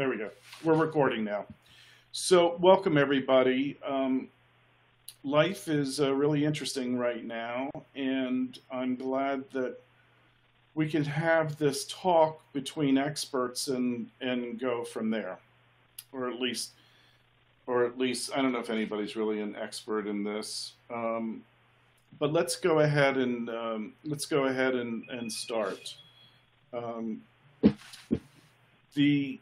There we go. We're recording now. So, welcome everybody. Um, life is uh, really interesting right now, and I'm glad that we can have this talk between experts and and go from there, or at least, or at least I don't know if anybody's really an expert in this. Um, but let's go ahead and um, let's go ahead and, and start. Um, the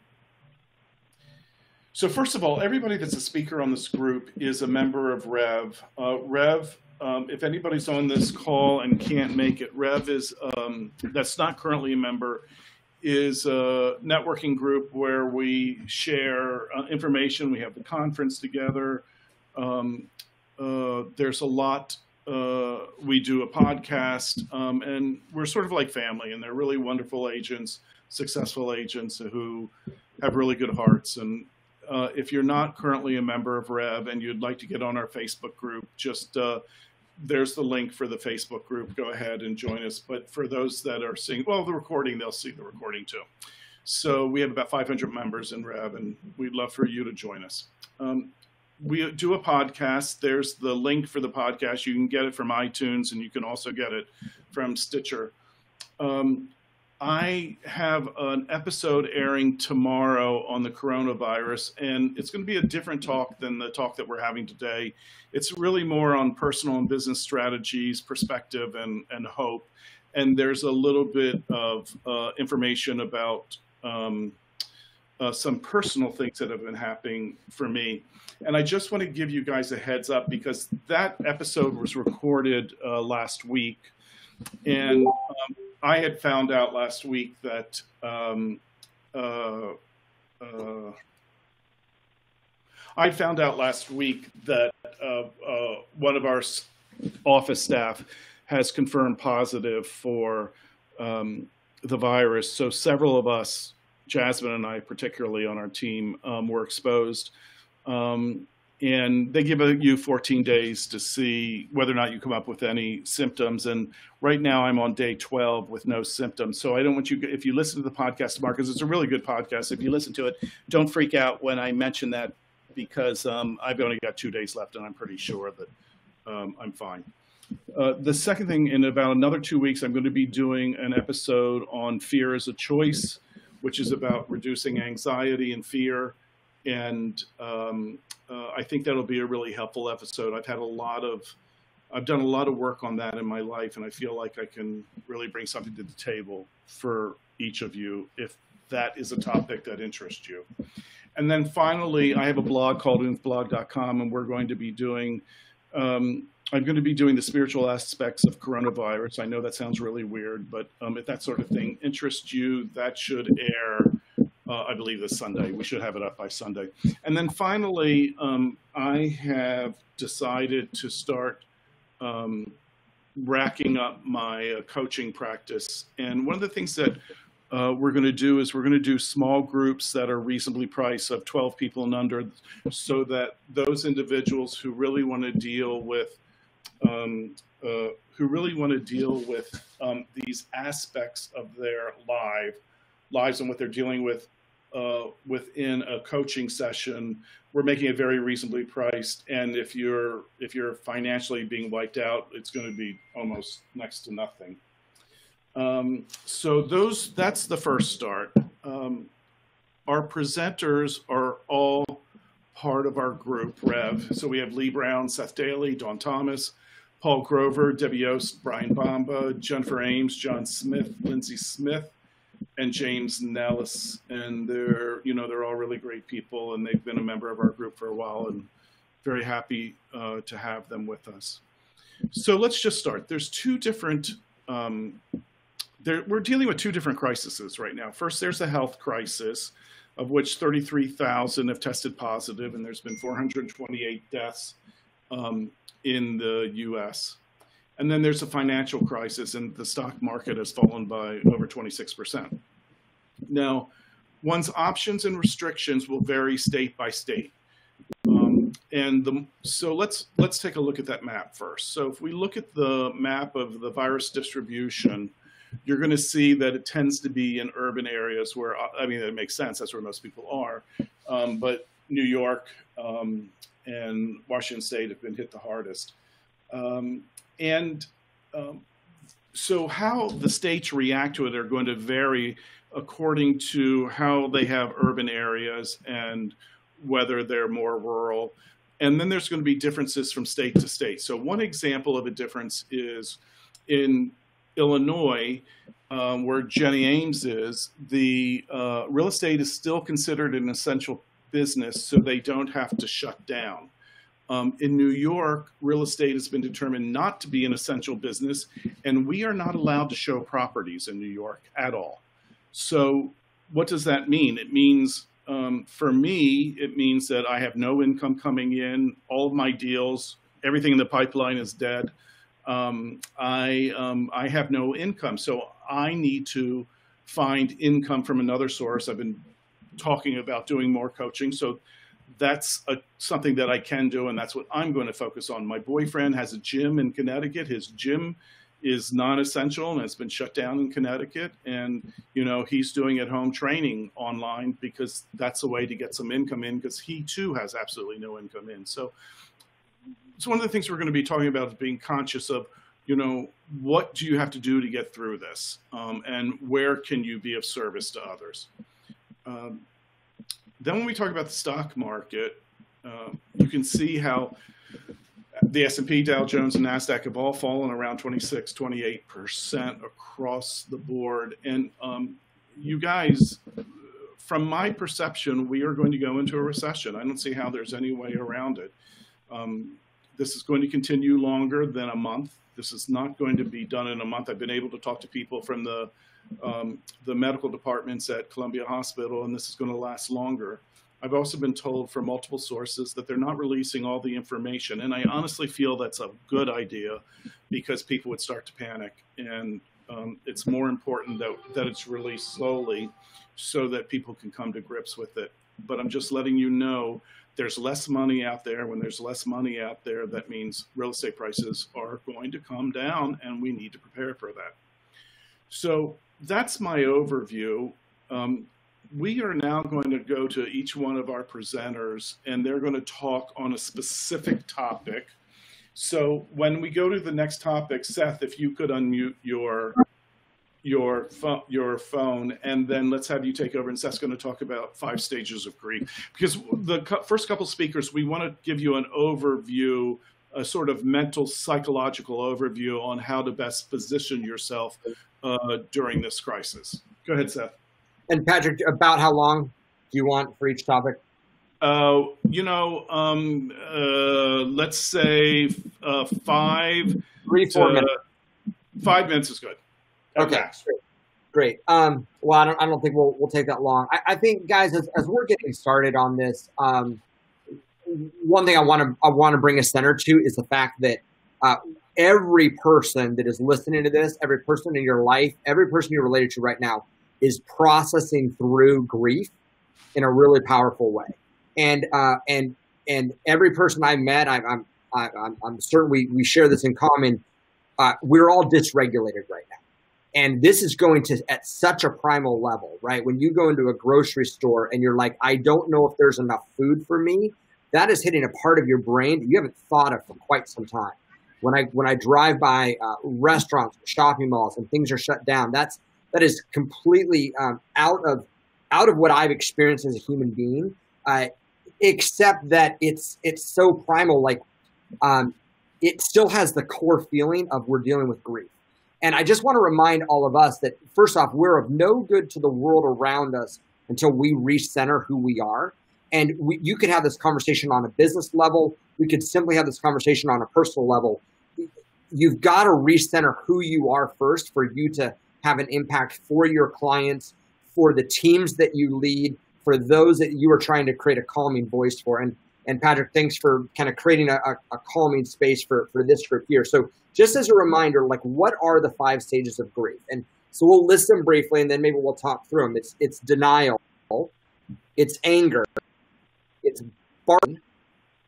so first of all, everybody that's a speaker on this group is a member of Rev. Uh, Rev, um, if anybody's on this call and can't make it, Rev is um, that's not currently a member is a networking group where we share uh, information. We have the conference together. Um, uh, there's a lot. Uh, we do a podcast, um, and we're sort of like family. And they're really wonderful agents, successful agents who have really good hearts. And uh, if you're not currently a member of Rev and you'd like to get on our Facebook group, just uh, there's the link for the Facebook group. Go ahead and join us. But for those that are seeing, well, the recording, they'll see the recording too. So we have about 500 members in Rev, and we'd love for you to join us. Um, we do a podcast. There's the link for the podcast. You can get it from iTunes, and you can also get it from Stitcher. Um, I have an episode airing tomorrow on the coronavirus, and it's going to be a different talk than the talk that we're having today. It's really more on personal and business strategies, perspective, and, and hope. And there's a little bit of uh, information about um, uh, some personal things that have been happening for me. And I just want to give you guys a heads up because that episode was recorded uh, last week. And um, I had found out last week that um, uh, uh, I found out last week that uh, uh one of our office staff has confirmed positive for um, the virus. So several of us, Jasmine and I, particularly on our team, um, were exposed. Um, and they give you 14 days to see whether or not you come up with any symptoms. And right now, I'm on day 12 with no symptoms. So I don't want you, if you listen to the podcast, Marcus, it's a really good podcast. If you listen to it, don't freak out when I mention that because um, I've only got two days left, and I'm pretty sure that um, I'm fine. Uh, the second thing, in about another two weeks, I'm going to be doing an episode on fear as a choice, which is about reducing anxiety and fear and um, uh, I think that'll be a really helpful episode. I've had a lot of, I've done a lot of work on that in my life, and I feel like I can really bring something to the table for each of you if that is a topic that interests you. And then finally, I have a blog called oomphblog.com, and we're going to be doing, um, I'm going to be doing the spiritual aspects of coronavirus. I know that sounds really weird, but um, if that sort of thing interests you, that should air uh, I believe this Sunday. We should have it up by Sunday. And then finally, um, I have decided to start um, racking up my uh, coaching practice. And one of the things that uh, we're going to do is we're going to do small groups that are reasonably priced of 12 people and under so that those individuals who really want to deal with um, uh, who really want to deal with um, these aspects of their life lives and what they're dealing with uh, within a coaching session, we're making it very reasonably priced. And if you're if you're financially being wiped out, it's going to be almost next to nothing. Um, so those that's the first start. Um, our presenters are all part of our group, Rev. So we have Leigh Brown, Seth Dailey, Dawn Thomas, Paul Grover, Debbie Yost, Bryan Bomba, Jennifer Ames, John Smith, Lindsay Smith, and James Nellis, and they're you know they're all really great people, and they've been a member of our group for a while, and very happy uh, to have them with us. So let's just start. There's two different. Um, there, we're dealing with two different crises right now. First, there's a health crisis, of which 33,000 have tested positive, and there's been 428 deaths um, in the U.S. And then there's a financial crisis, and the stock market has fallen by over 26%. Now, one's options and restrictions will vary state by state. Um, and the, so let's let's take a look at that map first. So if we look at the map of the virus distribution, you're going to see that it tends to be in urban areas where, I mean, it makes sense. That's where most people are. Um, but New York um, and Washington State have been hit the hardest. Um, and um, so, how the states react to it are going to vary according to how they have urban areas and whether they're more rural. And then there's going to be differences from state to state. So, one example of a difference is in Illinois, um, where Jenny Ames is, the uh, real estate is still considered an essential business, so they don't have to shut down. Um, in New York, real estate has been determined not to be an essential business, and we are not allowed to show properties in New York at all. So, what does that mean? It means, um, for me, it means that I have no income coming in. All of my deals, everything in the pipeline is dead. Um, I um, I have no income, so I need to find income from another source. I've been talking about doing more coaching, so that's a, something that I can do, and that's what I'm going to focus on. My boyfriend has a gym in Connecticut. His gym is non-essential and has been shut down in Connecticut, and you know he's doing at-home training online because that's a way to get some income in because he too has absolutely no income in. So, it's one of the things we're going to be talking about is being conscious of, you know, what do you have to do to get through this, um, and where can you be of service to others. Um, then when we talk about the stock market, uh, you can see how the S&P, Dow Jones, and NASDAQ have all fallen around 26, 28% across the board. And um, you guys, from my perception, we are going to go into a recession. I don't see how there's any way around it. Um, this is going to continue longer than a month. This is not going to be done in a month. I've been able to talk to people from the um, the medical departments at Columbia Hospital, and this is going to last longer. I've also been told from multiple sources that they're not releasing all the information, and I honestly feel that's a good idea because people would start to panic, and um, it's more important that that it's released slowly so that people can come to grips with it. But I'm just letting you know there's less money out there. When there's less money out there, that means real estate prices are going to come down, and we need to prepare for that. So that's my overview. Um, we are now going to go to each one of our presenters and they're going to talk on a specific topic. So when we go to the next topic, Seth, if you could unmute your your phone, your phone, and then let's have you take over. And Seth's going to talk about five stages of grief. Because the first couple speakers, we want to give you an overview, a sort of mental, psychological overview on how to best position yourself uh, during this crisis. Go ahead, Seth. And Patrick, about how long do you want for each topic? Uh, you know, um, uh, let's say uh, five. Three, four to, minutes. Five minutes is good. Okay, great. great. Um, well, I don't, I don't think we'll, we'll take that long. I, I think, guys, as, as we're getting started on this, um, one thing I want to I want to bring a center to is the fact that uh, every person that is listening to this, every person in your life, every person you're related to right now is processing through grief in a really powerful way. And uh, and and every person I met, I, I'm I'm I'm certain we we share this in common. Uh, we're all dysregulated right now, and this is going to at such a primal level, right? When you go into a grocery store and you're like, I don't know if there's enough food for me. That is hitting a part of your brain that you haven't thought of for quite some time. When I when I drive by uh, restaurants, shopping malls, and things are shut down, that's that is completely um, out of out of what I've experienced as a human being. Uh, except that it's it's so primal, like um, it still has the core feeling of we're dealing with grief. And I just want to remind all of us that first off, we're of no good to the world around us until we recenter who we are. And we, you could have this conversation on a business level. We could simply have this conversation on a personal level. You've got to recenter who you are first for you to have an impact for your clients, for the teams that you lead, for those that you are trying to create a calming voice for. And and Patrick, thanks for kind of creating a, a, calming space for, for this group here. So just as a reminder, like what are the five stages of grief? And so we'll list them briefly and then maybe we'll talk through them. It's it's denial, it's anger, it's bargaining,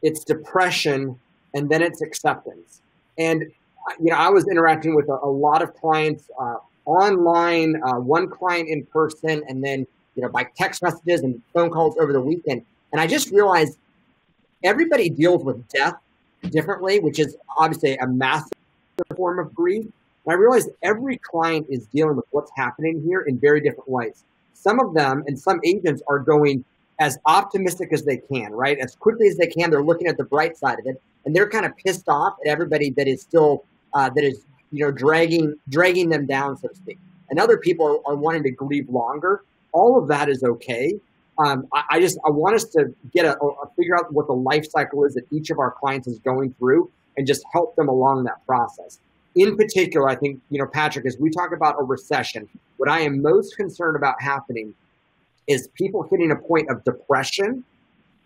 it's depression, and then it's acceptance. And you know, I was interacting with a, a lot of clients uh, online, uh, one client in person, and then you know by text messages and phone calls over the weekend. And I just realized everybody deals with death differently, which is obviously a massive form of grief. And I realized every client is dealing with what's happening here in very different ways. Some of them and some agents are going as optimistic as they can, right? As quickly as they can, they're looking at the bright side of it, and they're kind of pissed off at everybody that is still uh, that is you know dragging dragging them down, so to speak. And other people are, are wanting to grieve longer. All of that is okay. Um, I, I, just I want us to get a, a figure out what the life cycle is that each of our clients is going through, and just help them along that process. In particular, I think you know Patrick, as we talk about a recession, what I am most concerned about happening is people hitting a point of depression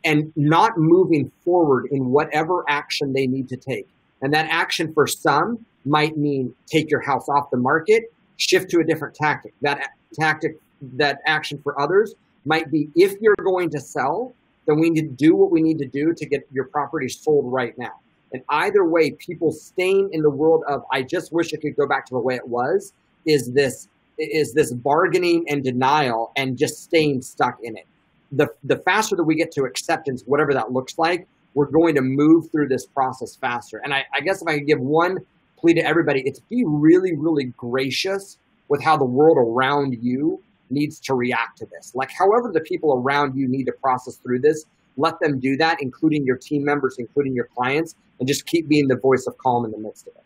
and not moving forward in whatever action they need to take. And that action for some might mean take your house off the market, shift to a different tactic. That tactic, that action for others might be if you're going to sell, then we need to do what we need to do to get your property sold right now. And either way, people staying in the world of I just wish it could go back to the way it was is this is this bargaining and denial and just staying stuck in it. The, the faster that we get to acceptance, whatever that looks like, we're going to move through this process faster. And I, I guess if I could give one plea to everybody, it's be really, really gracious with how the world around you needs to react to this. Like, however, the people around you need to process through this, let them do that, including your team members, including your clients, and just keep being the voice of calm in the midst of it.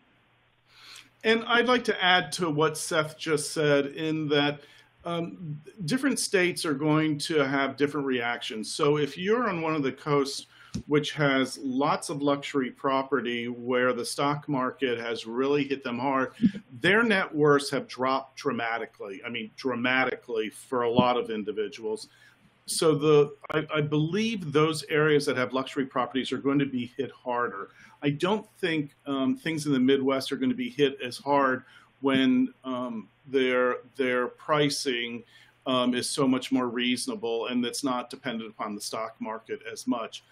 And I'd like to add to what Seth just said in that um, different states are going to have different reactions. So if you're on one of the coasts which has lots of luxury property where the stock market has really hit them hard, their net worths have dropped dramatically. I mean, dramatically for a lot of individuals. So the I, I believe those areas that have luxury properties are going to be hit harder. I don't think um, things in the Midwest are going to be hit as hard when um, their their pricing um, is so much more reasonable and it's not dependent upon the stock market as much.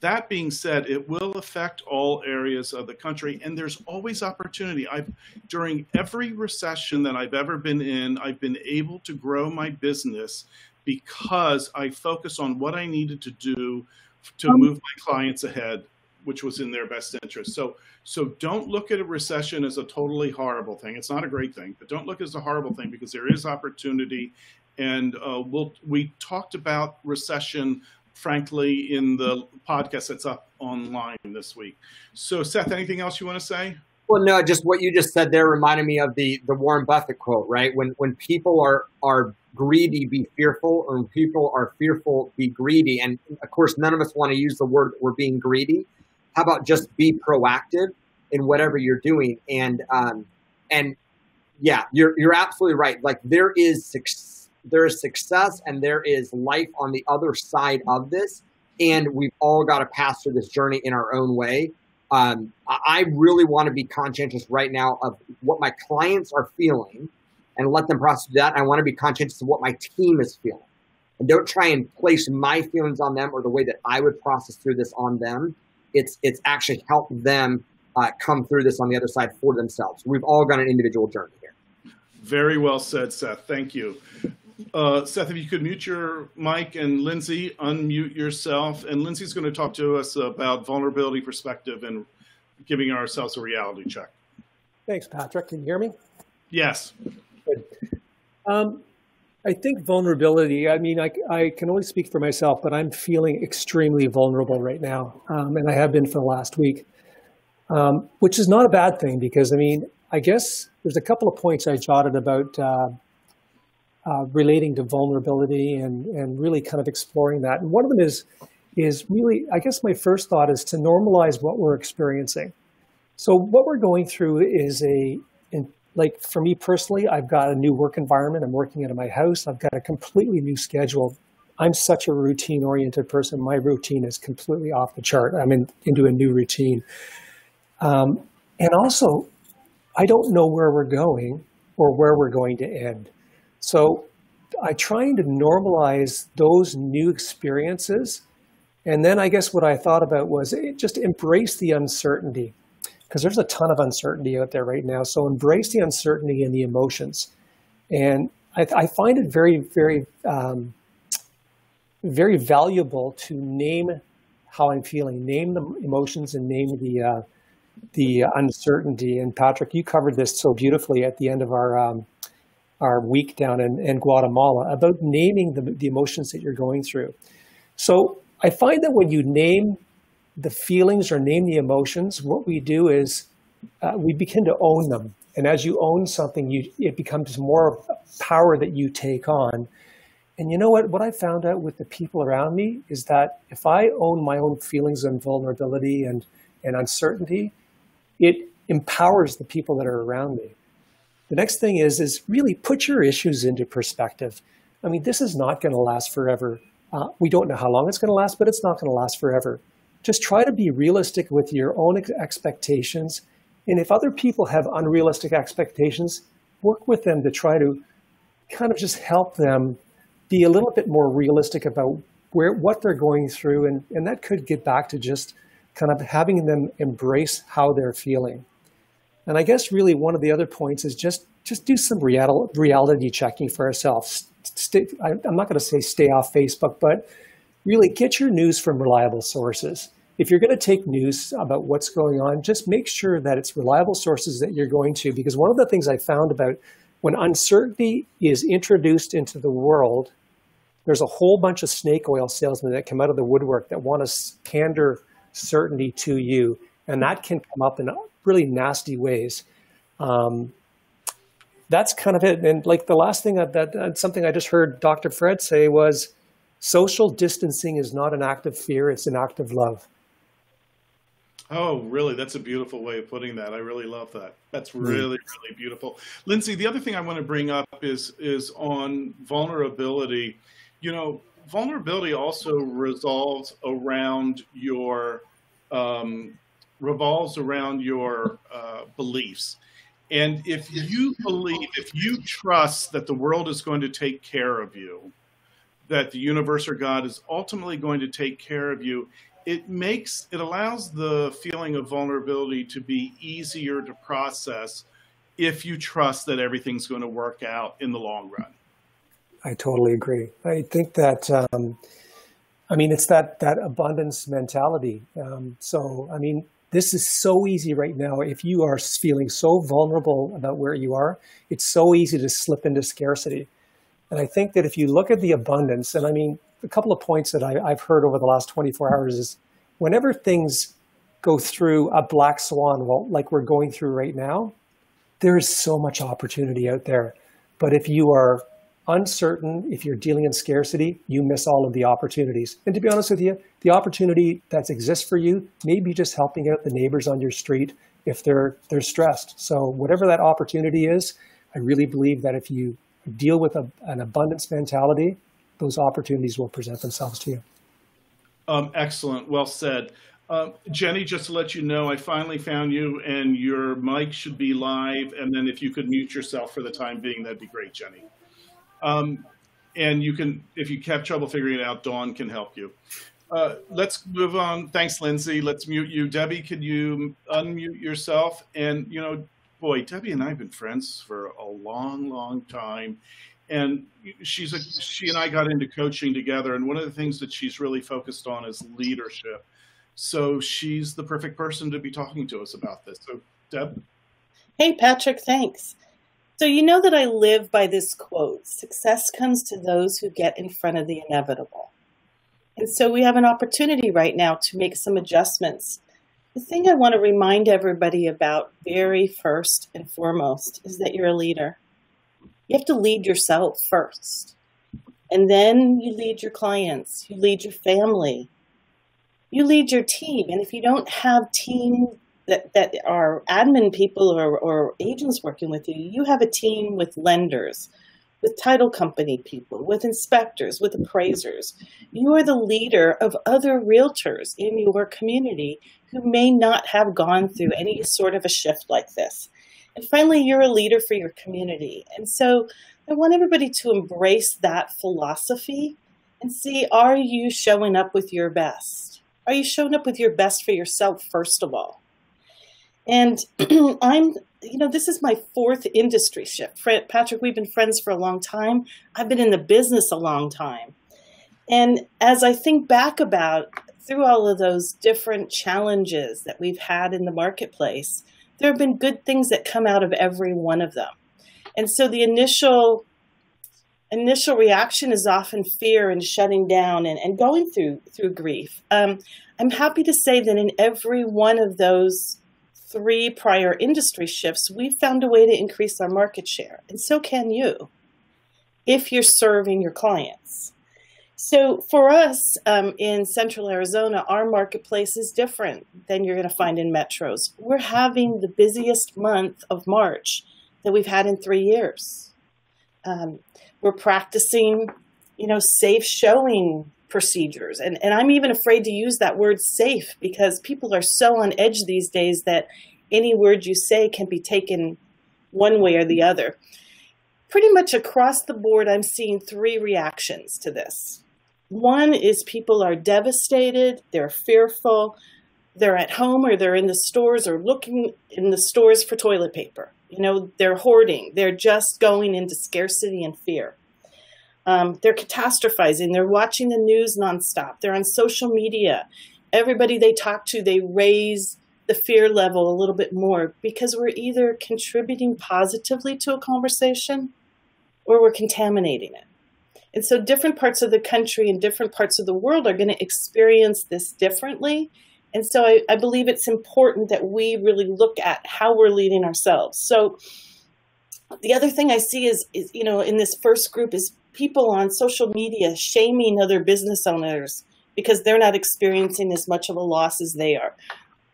That being said, it will affect all areas of the country, and there's always opportunity. I've during every recession that I've ever been in, I've been able to grow my business because I focus on what I needed to do to um, move my clients ahead which was in their best interest. So, so don't look at a recession as a totally horrible thing. It's not a great thing, but don't look as a horrible thing because there is opportunity. And uh, we'll, we talked about recession, frankly, in the podcast that's up online this week. So, Seth, anything else you want to say? Well, no, just what you just said there reminded me of the the Warren Buffett quote, right? When when people are are greedy, be fearful, or when people are fearful, be greedy. And of course, none of us want to use the word we're being greedy. How about just be proactive in whatever you're doing? And um, and yeah, you're you're absolutely right. Like there is success, there is success and there is life on the other side of this, and we've all got to pass through this journey in our own way. Um, I really want to be conscientious right now of what my clients are feeling and let them process that. I want to be conscientious of what my team is feeling. And don't try and place my feelings on them or the way that I would process through this on them it's it's actually helped them uh, come through this on the other side for themselves. We've all got an individual journey here. Very well said, Seth. Thank you. Uh, Seth, if you could mute your mic and Lindsay, unmute yourself. And Lindsay's going to talk to us about vulnerability perspective and giving ourselves a reality check. Thanks, Patrick. Can you hear me? Yes. Good. Um, I think vulnerability, I mean, I, I can only speak for myself, but I'm feeling extremely vulnerable right now. Um, and I have been for the last week, um, which is not a bad thing because, I mean, I guess there's a couple of points I jotted about uh, uh, relating to vulnerability and, and really kind of exploring that. And one of them is, is really, I guess my first thought is to normalize what we're experiencing. So what we're going through is a like for me personally, I've got a new work environment. I'm working out of my house. I've got a completely new schedule. I'm such a routine oriented person. My routine is completely off the chart. I'm in, into a new routine. Um, and also, I don't know where we're going or where we're going to end. So I trying to normalize those new experiences. And then I guess what I thought about was eh, just embrace the uncertainty because there's a ton of uncertainty out there right now. So embrace the uncertainty and the emotions And I, I find it very, very, um, very valuable to name how I'm feeling, name the emotions, and name the uh, the uncertainty. And Patrick, you covered this so beautifully at the end of our um, our week down in, in Guatemala about naming the, the emotions that you're going through. So I find that when you name the feelings or name the emotions, what we do is uh, we begin to own them. And as you own something, you, it becomes more power that you take on. And you know what? What I found out with the people around me is that if I own my own feelings and vulnerability and, and uncertainty, it empowers the people that are around me. The next thing is, is really put your issues into perspective. I mean, this is not going to last forever. Uh, we don't know how long it's going to last, but it's not going to last forever. Just try to be realistic with your own expectations. And if other people have unrealistic expectations, work with them to try to kind of just help them be a little bit more realistic about where what they're going through. And, and that could get back to just kind of having them embrace how they're feeling. And I guess really one of the other points is just just do some real, reality checking for ourselves. Stay, I, I'm not going to say stay off Facebook, but really get your news from reliable sources. If you're going to take news about what's going on, just make sure that it's reliable sources that you're going to. Because one of the things I found about when uncertainty is introduced into the world, there's a whole bunch of snake oil salesmen that come out of the woodwork that want to pander certainty to you. And that can come up in really nasty ways. Um, that's kind of it. And like the last thing that, that something I just heard Dr. Fred say was social distancing is not an act of fear, it's an act of love. Oh, really? That's a beautiful way of putting that. I really love that. That's mm. really, really beautiful. Lindsay, the other thing I want to bring up is is on vulnerability. You know, vulnerability also resolves around your um, revolves around your uh, beliefs. And if you believe, if you trust that the world is going to take care of you, that the universe or God is ultimately going to take care of you, it makes it allows the feeling of vulnerability to be easier to process if you trust that everything's going to work out in the long run. I totally agree. I think that um, I mean it's that that abundance mentality. Um, so I mean this is so easy right now. If you are feeling so vulnerable about where you are, it's so easy to slip into scarcity. And I think that if you look at the abundance, and I mean, a couple of points that I, have heard over the last 24 hours is whenever things go through a black swan, well, like we're going through right now, there is so much opportunity out there. But if you are uncertain, if you're dealing in scarcity, you miss all of the opportunities. And to be honest with you, the opportunity that exists for you may be just helping out the neighbors on your street if they're they're stressed. So whatever that opportunity is, I really believe that if you deal with a, an abundance mentality, those opportunities will present themselves to you. Um, excellent. Well said. Uh, Jenny, just to let you know, I finally found you, and your mic should be live. And then if you could mute yourself for the time being, that'd be great, Jenny. Um, and you can, if you have trouble figuring it out, Dawn can help you. Uh, let's move on. Thanks, Lindsay. Let's mute you. Debbie, could you unmute yourself? And, you know, boy, Debbie and I have been friends for a long, long time. And she's a, she and I got into coaching together. And one of the things that she's really focused on is leadership. So she's the perfect person to be talking to us about this. So, Deb. Hey, Patrick, thanks. So, you know that I live by this quote success comes to those who get in front of the inevitable. And so, we have an opportunity right now to make some adjustments. The thing I want to remind everybody about, very first and foremost, is that you're a leader. You have to lead yourself first. And then you lead your clients, you lead your family, you lead your team. And if you don't have team that, that are admin people or, or agents working with you, you have a team with lenders, with title company people, with inspectors, with appraisers. You are the leader of other realtors in your community who may not have gone through any sort of a shift like this. And finally, you're a leader for your community. And so I want everybody to embrace that philosophy and see are you showing up with your best? Are you showing up with your best for yourself, first of all? And I'm you know, this is my fourth industry shift. Patrick, we've been friends for a long time. I've been in the business a long time. And as I think back about through all of those different challenges that we've had in the marketplace, there have been good things that come out of every one of them. And so the initial initial reaction is often fear and shutting down and, and going through through grief. Um, I'm happy to say that in every one of those three prior industry shifts, we've found a way to increase our market share, and so can you if you're serving your clients. So for us um, in Central Arizona, our marketplace is different than you're going to find in metros. We're having the busiest month of March that we've had in three years. Um, we're practicing, you know, safe showing procedures. And, and I'm even afraid to use that word safe because people are so on edge these days that any word you say can be taken one way or the other. Pretty much across the board, I'm seeing three reactions to this. One is people are devastated, they're fearful, they're at home or they're in the stores or looking in the stores for toilet paper. You know, they're hoarding, they're just going into scarcity and fear. Um, they're catastrophizing, they're watching the news nonstop, they're on social media. Everybody they talk to, they raise the fear level a little bit more because we're either contributing positively to a conversation or we're contaminating it. And so different parts of the country and different parts of the world are going to experience this differently. And so I, I, believe it's important that we really look at how we're leading ourselves. So the other thing I see is, is you know, in this first group is people on social media shaming other business owners because they're not experiencing as much of a loss as they are.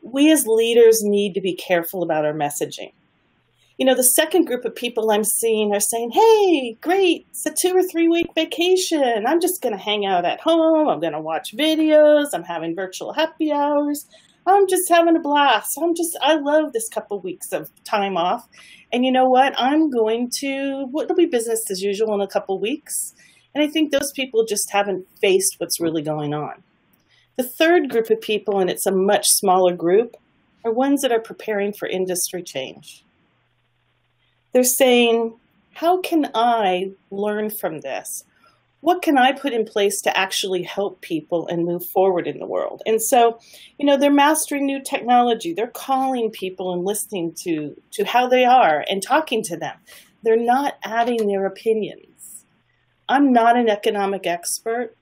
We as leaders need to be careful about our messaging you know, the second group of people I'm seeing are saying, hey, great, it's a two or three week vacation. I'm just going to hang out at home. I'm going to watch videos. I'm having virtual happy hours. I'm just having a blast. I'm just, I love this couple weeks of time off. And you know what? I'm going to, it'll be business as usual in a couple weeks. And I think those people just haven't faced what's really going on. The third group of people, and it's a much smaller group, are ones that are preparing for industry change. They're saying, how can I learn from this? What can I put in place to actually help people and move forward in the world? And so, you know, they're mastering new technology. They're calling people and listening to, to how they are and talking to them. They're not adding their opinions. I'm not an economic expert.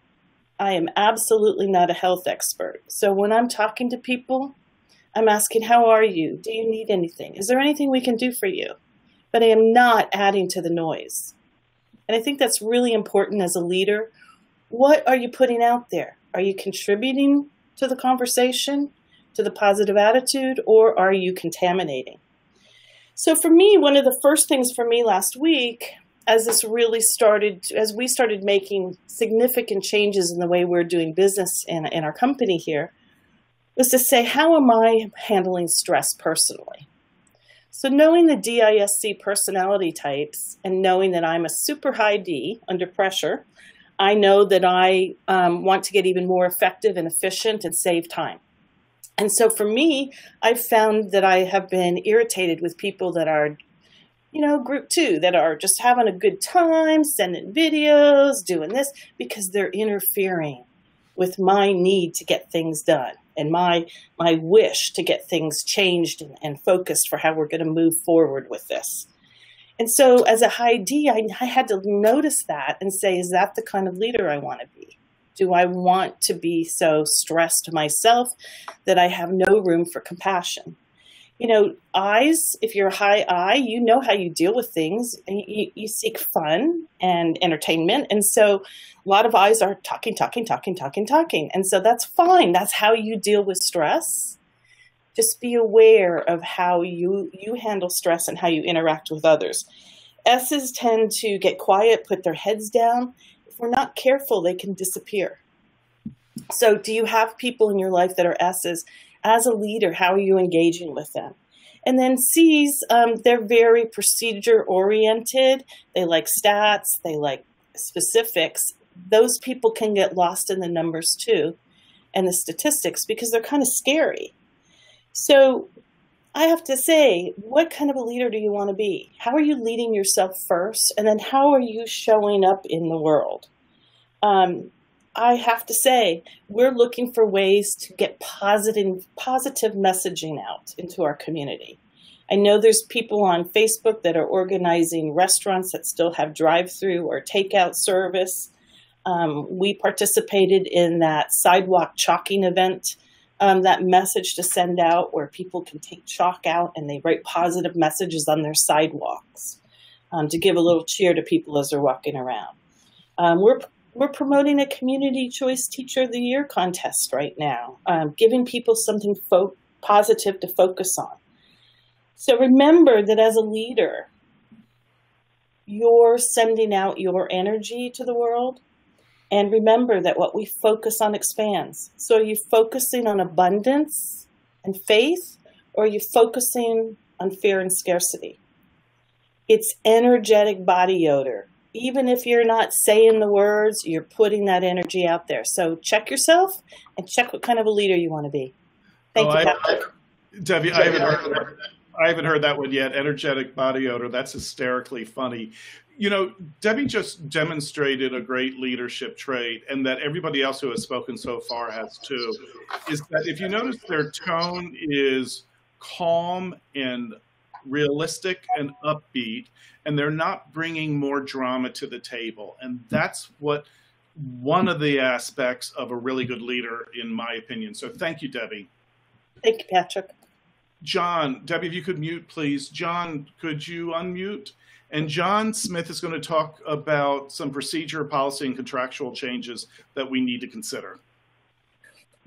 I am absolutely not a health expert. So when I'm talking to people, I'm asking, how are you? Do you need anything? Is there anything we can do for you? but I am not adding to the noise. And I think that's really important as a leader. What are you putting out there? Are you contributing to the conversation, to the positive attitude, or are you contaminating? So for me, one of the first things for me last week, as this really started, as we started making significant changes in the way we're doing business in, in our company here, was to say, how am I handling stress personally? So knowing the DISC personality types and knowing that I'm a super high D under pressure, I know that I um, want to get even more effective and efficient and save time. And so for me, I've found that I have been irritated with people that are, you know, group two, that are just having a good time, sending videos, doing this, because they're interfering with my need to get things done and my my wish to get things changed and, and focused for how we're going to move forward with this. And so as a high D, I, I had to notice that and say, is that the kind of leader I want to be? Do I want to be so stressed myself that I have no room for compassion? You know, eyes, if you're a high eye, you know how you deal with things. You, you seek fun and entertainment. And so a lot of eyes are talking, talking, talking, talking, talking. And so that's fine. That's how you deal with stress. Just be aware of how you, you handle stress and how you interact with others. S's tend to get quiet, put their heads down. If we're not careful, they can disappear. So do you have people in your life that are S's? As a leader, how are you engaging with them? And then C's, um, they're very procedure oriented. They like stats, they like specifics. Those people can get lost in the numbers too and the statistics because they're kind of scary. So I have to say, what kind of a leader do you want to be? How are you leading yourself first? And then how are you showing up in the world? Um, I have to say, we're looking for ways to get positive, positive messaging out into our community. I know there's people on Facebook that are organizing restaurants that still have drive through or takeout service. Um, we participated in that sidewalk chalking event um, that message to send out where people can take chalk out and they write positive messages on their sidewalks um, to give a little cheer to people as they're walking around. Um, we're we're promoting a community choice teacher of the year contest right now, um, giving people something positive to focus on. So remember that as a leader, you're sending out your energy to the world and remember that what we focus on expands. So are you focusing on abundance and faith, or are you focusing on fear and scarcity? It's energetic body odor. Even if you're not saying the words, you're putting that energy out there. So check yourself and check what kind of a leader you want to be. Thank oh, you, Patrick. Debbie, I haven't, heard, I haven't heard that one yet. Energetic body odor. That's hysterically funny you know, Debbie just demonstrated a great leadership trait, and that everybody else who has spoken so far has too. Is that if you notice their tone is calm and realistic and upbeat, and they're not bringing more drama to the table. And that's what one of the aspects of a really good leader, in my opinion. So thank you, Debbie. Thank you, Patrick. John, Debbie, if you could mute, please. John, could you unmute? And John Smith is going to talk about some procedure, policy, and contractual changes that we need to consider.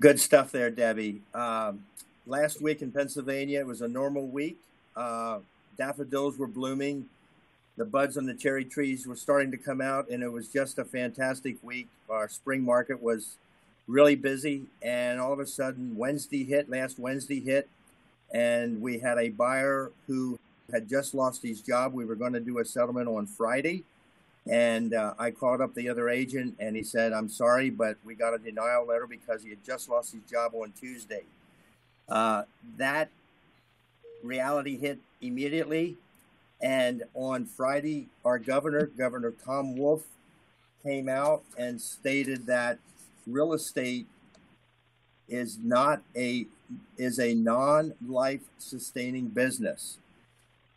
Good stuff there, Debbie. Um, last week in Pennsylvania, it was a normal week. Uh, daffodils were blooming. The buds on the cherry trees were starting to come out, and it was just a fantastic week. Our spring market was really busy, and all of a sudden, Wednesday hit, last Wednesday hit, and we had a buyer who had just lost his job. We were going to do a settlement on Friday. And uh, I called up the other agent and he said, I'm sorry, but we got a denial letter because he had just lost his job on Tuesday. Uh, that reality hit immediately. And on Friday, our governor, Governor Tom Wolf, came out and stated that real estate is not a is a non-life sustaining business.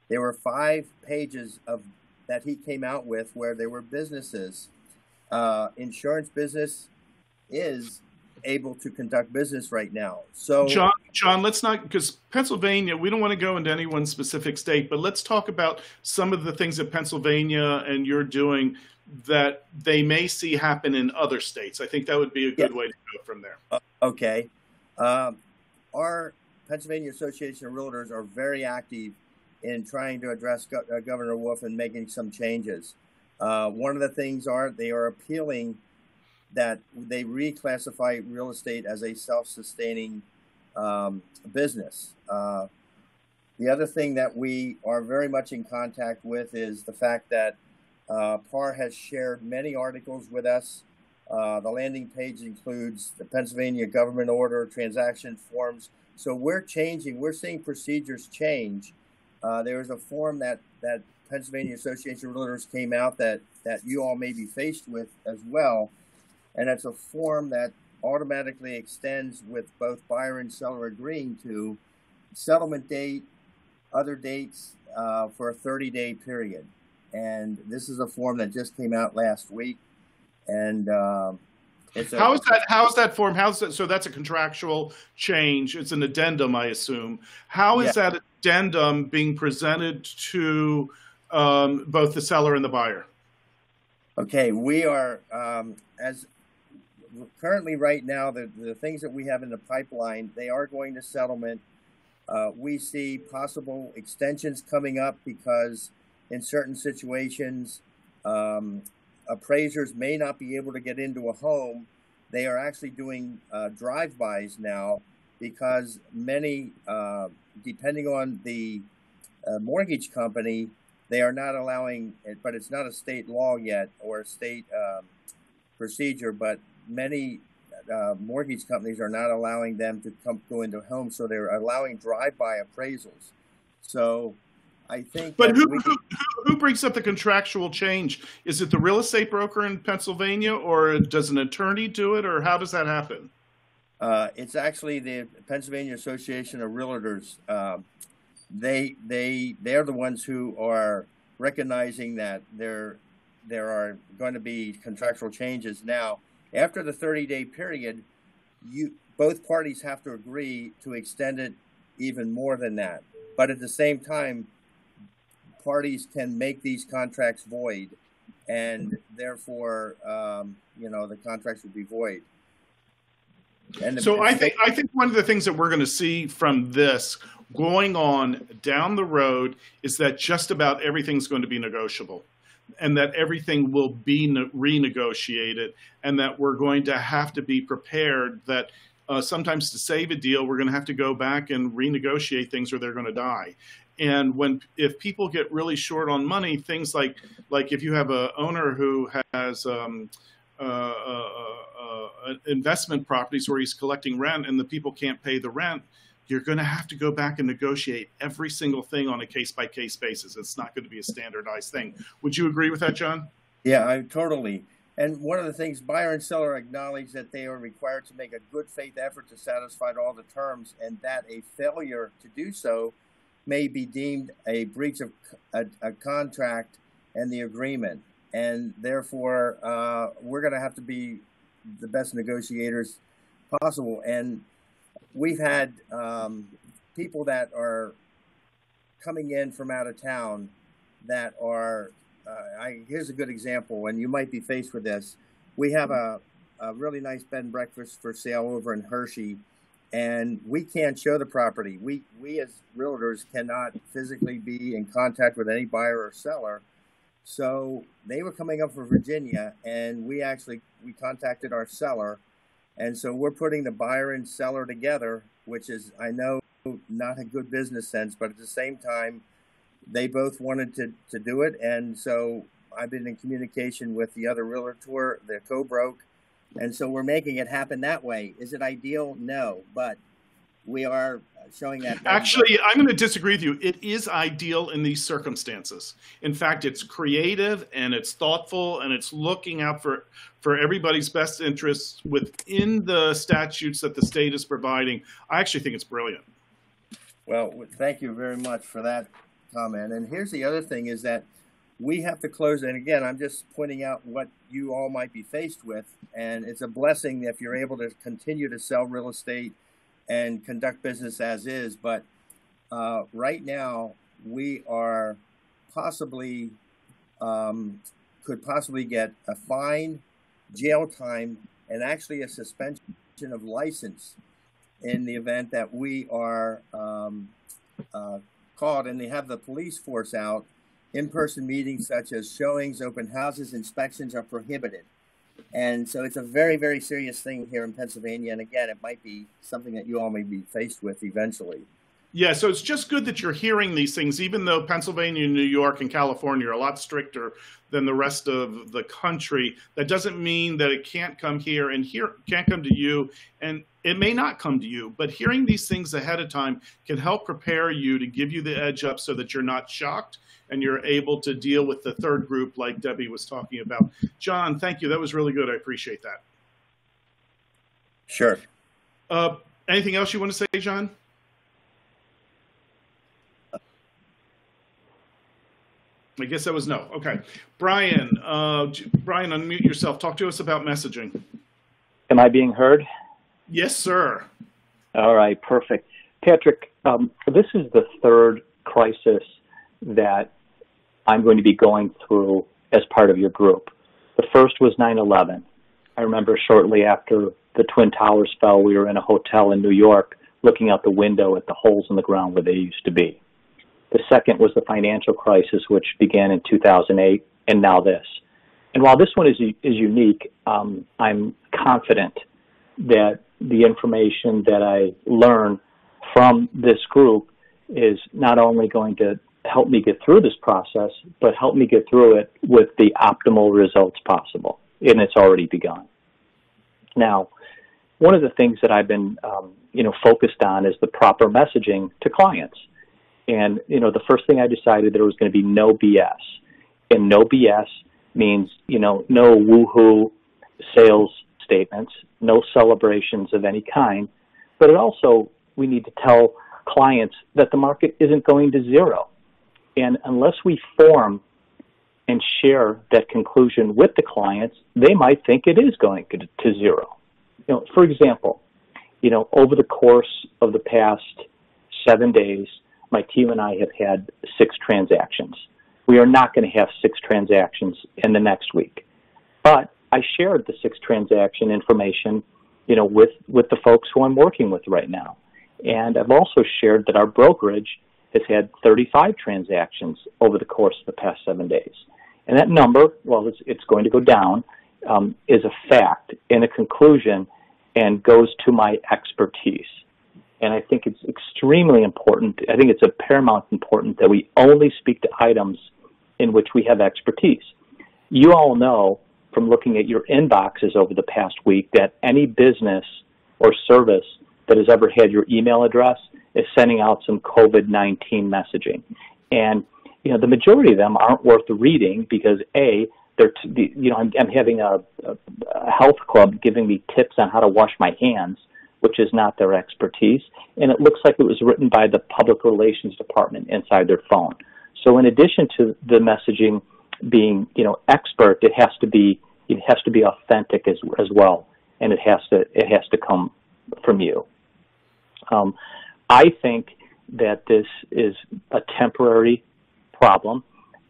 There were five pages of that he came out with where there were businesses. Uh, insurance business is able to conduct business right now. So, John, John, let's not because Pennsylvania. We don't want to go into any one specific state, but let's talk about some of the things that Pennsylvania and you're doing that they may see happen in other states. I think that would be a good yeah. way to go from there. Uh, okay, um, our Pennsylvania Association of Realtors are very active in trying to address Go- uh, Governor Wolf and making some changes. Uh, one of the things are they are appealing that they reclassify real estate as a self-sustaining um, business. Uh, the other thing that we are very much in contact with is the fact that uh, PAR has shared many articles with us. Uh, the landing page includes the Pennsylvania government order, transaction forms. So we're changing, we're seeing procedures change uh, there was a form that, that Pennsylvania Association of Realtors came out that, that you all may be faced with as well. And it's a form that automatically extends with both buyer and seller agreeing to settlement date, other dates uh, for a 30 day period. And this is a form that just came out last week. And uh, it's a, how is that? How is that form? How's that? So that's a contractual change. It's an addendum, I assume. How is yeah. that addendum being presented to um, both the seller and the buyer? Okay, we are um, as currently right now the the things that we have in the pipeline. They are going to settlement. Uh, we see possible extensions coming up because in certain situations um, appraisers may not be able to get into a home. They are actually doing uh, drive-bys now because many, uh, depending on the uh, mortgage company, they are not allowing it, but it's not a state law yet or a state um, procedure, but many uh, mortgage companies are not allowing them to come go into homes, so they're allowing drive-by appraisals. So I think. But who, we, who, who brings up the contractual change? Is it the real estate broker in Pennsylvania, or does an attorney do it, or how does that happen? Uh, it's actually the Pennsylvania Association of Realtors. Uh, they they they're the ones who are recognizing that there there are going to be contractual changes now. After the 30-day period, you both parties have to agree to extend it even more than that. But at the same time, parties can make these contracts void, and therefore, um, you know, the contracts would be void. And so I think I think one of the things that we're going to see from this going on down the road is that just about everything's going to be negotiable and that everything will be renegotiated and that we're going to have to be prepared that uh, sometimes to save a deal we're going to have to go back and renegotiate things or they're going to die. And when if people get really short on money things like like if you have a owner who has um, uh, uh, uh, investment properties where he's collecting rent and the people can't pay the rent you're going to have to go back and negotiate every single thing on a case by case basis. It's not going to be a standardized thing. Would you agree with that, John? Yeah, I totally. And one of the things buyer and seller acknowledge that they are required to make a good faith effort to satisfy all the terms, and that a failure to do so may be deemed a breach of a, a contract and the agreement. And therefore, uh, we're going to have to be the best negotiators possible. And we've had um, people that are coming in from out of town that are. Uh, I, here's a good example, and you might be faced with this. We have a, a really nice bed and breakfast for sale over in Hershey, and we can't show the property. We we as realtors cannot physically be in contact with any buyer or seller. So they were coming up from Virginia, and we actually we contacted our seller and so we're putting the buyer and seller together, which is, I know, not a good business sense, but at the same time, they both wanted to, to do it. And so I've been in communication with the other realtor, the co broke. And so we're making it happen that way. Is it ideal? No. But we are uh, showing that. Actually, I'm going to disagree with you. It is ideal in these circumstances. In fact, it's creative and it's thoughtful and it's looking out for for everybody's best interests within the statutes that the state is providing. I actually think it's brilliant. Well, thank you very much for that comment. And here's the other thing: is that we have to close. And again, I'm just pointing out what you all might be faced with, and it's a blessing if you're able to continue to sell real estate and conduct business as is. But uh, right now, we are possibly um, could possibly get a fine, jail time, and actually a suspension of license in the event that we are um, uh, caught and they have the police force out. In-person meetings such as showings, open houses, inspections are prohibited. And so it's a very, very serious thing here in Pennsylvania. And again, it might be something that you all may be faced with eventually. Yeah, so it's just good that you're hearing these things, even though Pennsylvania, New York, and California are a lot stricter than the rest of the country. That doesn't mean that it can't come here and here can't come to you, and it may not come to you. But hearing these things ahead of time can help prepare you to give you the edge up so that you're not shocked and you're able to deal with the third group like Debbie was talking about. John, thank you. That was really good. I appreciate that. Sure. Uh, anything else you want to say, John? I guess that was no. Okay. Bryan, uh, Bryan, unmute yourself. Talk to us about messaging. Am I being heard? Yes, sir. All right, perfect. Patrick, um, this is the third crisis that I'm going to be going through as part of your group. The first was 9 11. I remember shortly after the Twin Towers fell, we were in a hotel in New York looking out the window at the holes in the ground where they used to be. The second was the financial crisis, which began in 2008, and now this. And while this one is, is unique, um, I'm confident that the information that I learn from this group is not only going to help me get through this process, but help me get through it with the optimal results possible. And it's already begun. Now, one of the things that I've been, um, you know, focused on is the proper messaging to clients. And, you know, the first thing I decided there was going to be no BS. And no BS means, you know, no woohoo sales statements, no celebrations of any kind. But it also, we need to tell clients that the market isn't going to zero. And unless we form and share that conclusion with the clients, they might think it is going to zero. You know, for example, you know, over the course of the past seven days, my team and I have had six transactions. We are not going to have six transactions in the next week. But I shared the six transaction information, you know, with, with the folks who I'm working with right now. And I've also shared that our brokerage has had 35 transactions over the course of the past seven days. And that number, well, it's, it's going to go down, um, is a fact and a conclusion and goes to my expertise. And I think it's extremely important, I think it's a paramount important that we only speak to items in which we have expertise. You all know from looking at your inboxes over the past week that any business or service that has ever had your email address is sending out some COVID-19 messaging. And, you know, the majority of them aren't worth reading because A, they're, t- you know, I'm, I'm having a, a, a health club giving me tips on how to wash my hands, which is not their expertise. And it looks like it was written by the public relations department inside their phone. So in addition to the messaging being, you know, expert, it has to be, it has to be authentic as, as well. And it has to, it has to come from you. Um, I think that this is a temporary problem.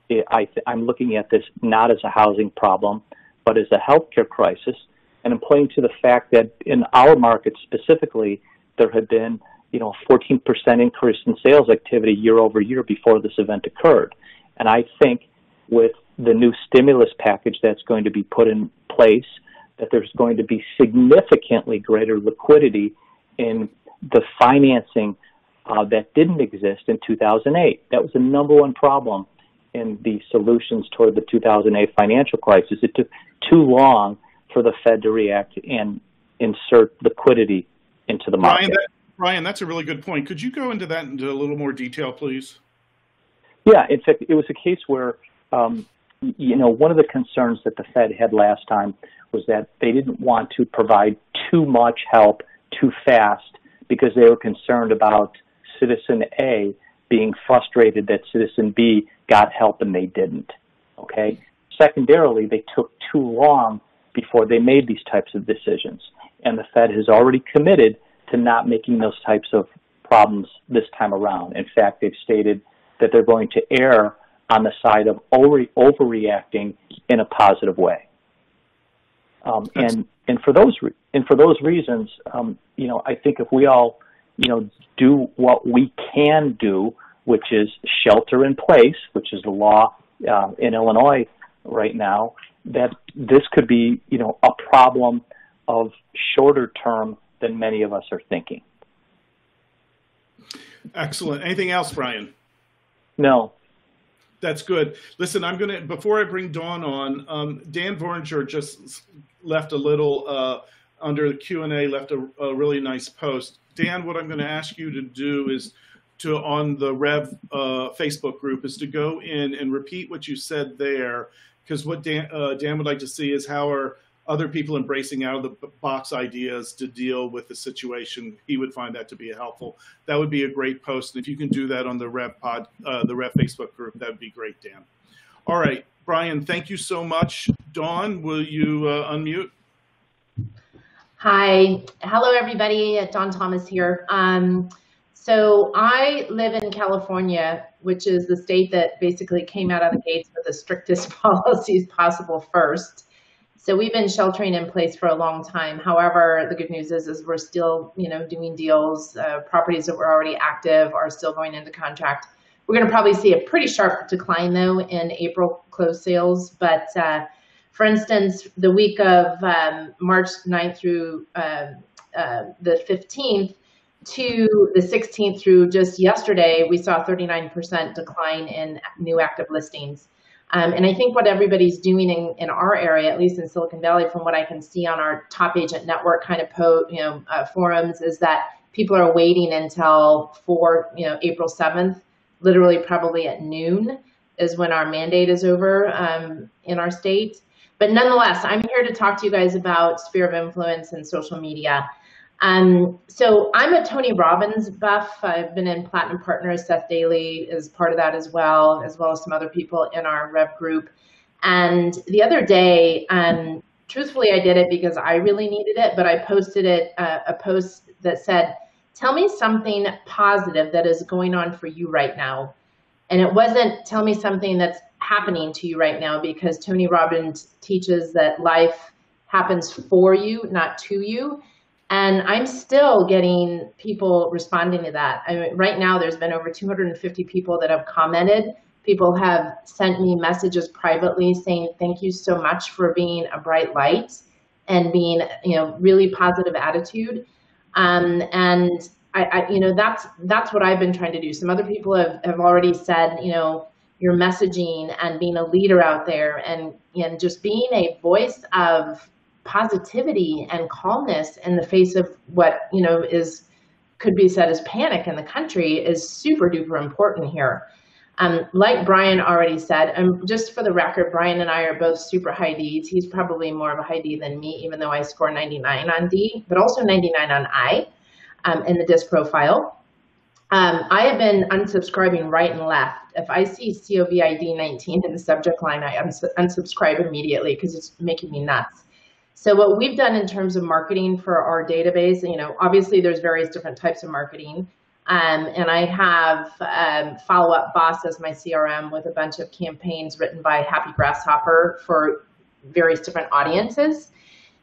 I am looking at this not as a housing problem, but as a healthcare crisis. And I'm pointing to the fact that in our market specifically, there had been you know, a 14% increase in sales activity year over year before this event occurred. And I think with the new stimulus package that's going to be put in place, that there's going to be significantly greater liquidity in the financing uh, that didn't exist in 2008. That was the number one problem in the solutions toward the 2008 financial crisis. It took too long for the Fed to react and insert liquidity into the market. Bryan, that, Bryan, that's a really good point. Could you go into that into a little more detail, please? Yeah, in fact, it was a case where, um, you know, one of the concerns that the Fed had last time was that they didn't want to provide too much help too fast because they were concerned about citizen A being frustrated that citizen B got help and they didn't. Okay. Secondarily, they took too long before they made these types of decisions. And the Fed has already committed to not making those types of problems this time around. In fact, they've stated that they're going to err on the side of overreacting in a positive way. Um, and and for those and for those reasons, um, you know, I think if we all you know, do what we can do, which is shelter in place, which is the law uh, in Illinois right now, that this could be, you know, a problem of shorter term than many of us are thinking. Excellent. Anything else, Bryan? No. That's good. Listen, I'm going to, before I bring Dawn on, um, Dan Voringer just left a little, uh, under the Q&A, left a, a really nice post. Dan, what I'm going to ask you to do is to on the Rev uh, Facebook group is to go in and repeat what you said there, because what Dan, uh, Dan would like to see is how are other people embracing out of the box ideas to deal with the situation. He would find that to be helpful. That would be a great post. And if you can do that on the Rev Pod, uh, the Rev Facebook group, that would be great, Dan. All right, Bryan, thank you so much. Dawn, will you uh, unmute? Hi, hello everybody. Dawn Thomas here. Um, so I live in California, which is the state that basically came out of the gates with the strictest policies possible first. So we've been sheltering in place for a long time. However, the good news is, is we're still, you know, doing deals. Uh, properties that were already active are still going into contract. We're going to probably see a pretty sharp decline though in April close sales, but uh, for instance, the week of um, March 9th through uh, uh, the 15th to the 16th through just yesterday, we saw 39% decline in new active listings. Um, and I think what everybody's doing in, in our area, at least in Silicon Valley, from what I can see on our top agent network kind of po, you know uh, forums, is that people are waiting until for you know April seventh, literally probably at noon, is when our mandate is over um, in our state. But nonetheless, I'm here to talk to you guys about sphere of influence and social media. Um, so I'm a Tony Robbins buff. I've been in Platinum Partners. Seth Dailey is part of that as well, as well as some other people in our Rev group. And the other day, um, truthfully, I did it because I really needed it, but I posted it, uh, a post that said, tell me something positive that is going on for you right now. And it wasn't tell me something that's happening to you right now because Tony Robbins teaches that life happens for you, not to you. And I'm still getting people responding to that. I mean, right now, there's been over 250 people that have commented. People have sent me messages privately saying, thank you so much for being a bright light and being, you know, really positive attitude. Um, and I, I, you know, that's, that's what I've been trying to do. Some other people have, have already said, you know, your messaging and being a leader out there and, and just being a voice of positivity and calmness in the face of what you know is could be said as panic in the country is super duper important here. Um, like Bryan already said, and um, just for the record, Bryan and I are both super high Ds. He's probably more of a high D than me, even though I score 99 on D, but also 99 on I um, in the DISC profile. Um, I have been unsubscribing right and left. If I see COVID 19 in the subject line, I unsubscribe immediately because it's making me nuts. So what we've done in terms of marketing for our database, you know, obviously there's various different types of marketing. Um, and I have um, Follow Up Boss as my CRM with a bunch of campaigns written by Happy Grasshopper for various different audiences.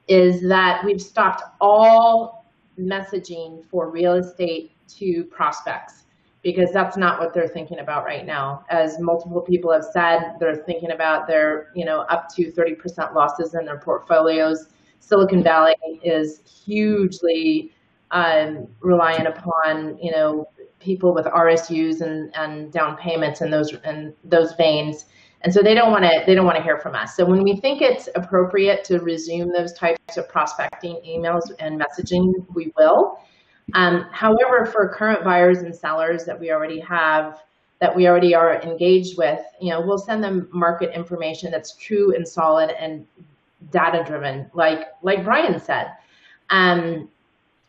Is that we've stopped all messaging for real estate to prospects because that's not what they're thinking about right now. As multiple people have said, they're thinking about their, you know, up to 30% losses in their portfolios. Silicon Valley is hugely um, reliant upon, you know, people with RSUs and, and down payments and those and those veins. And so they don't want to they don't want to hear from us. So when we think it's appropriate to resume those types of prospecting emails and messaging, we will. Um, however, for current buyers and sellers that we already have, that we already are engaged with, you know, we'll send them market information that's true and solid and data driven, like like Bryan said. Um,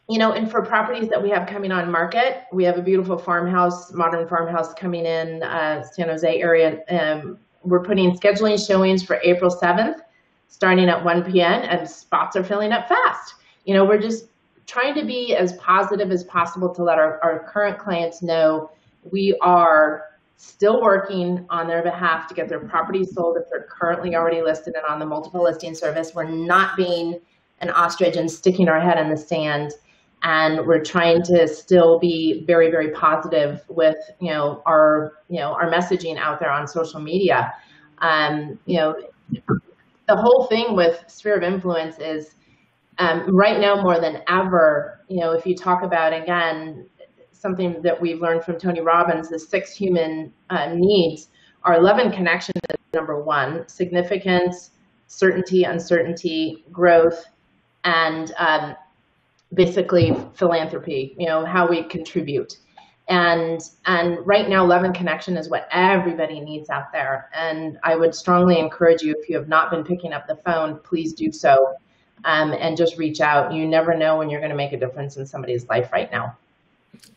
you know, and for properties that we have coming on market, we have a beautiful farmhouse, modern farmhouse coming in uh, San Jose area. Um, we're putting scheduling showings for April 7th, starting at 1 p.m. and spots are filling up fast. You know, we're just trying to be as positive as possible to let our, our current clients know we are still working on their behalf to get their property sold if they're currently already listed and on the multiple listing service. We're not being an ostrich and sticking our head in the sand. And we're trying to still be very, very positive with, you know, our, you know, our messaging out there on social media. Um, you know, the whole thing with sphere of influence is um, right now more than ever, you know, if you talk about again something that we've learned from Tony Robbins, the six human uh, needs are love and connection is number one, significance, certainty, uncertainty, growth, and um, basically philanthropy. You know, how we contribute. And and right now, love and connection is what everybody needs out there. And I would strongly encourage you, if you have not been picking up the phone, please do so um, and just reach out. You never know when you're going to make a difference in somebody's life right now.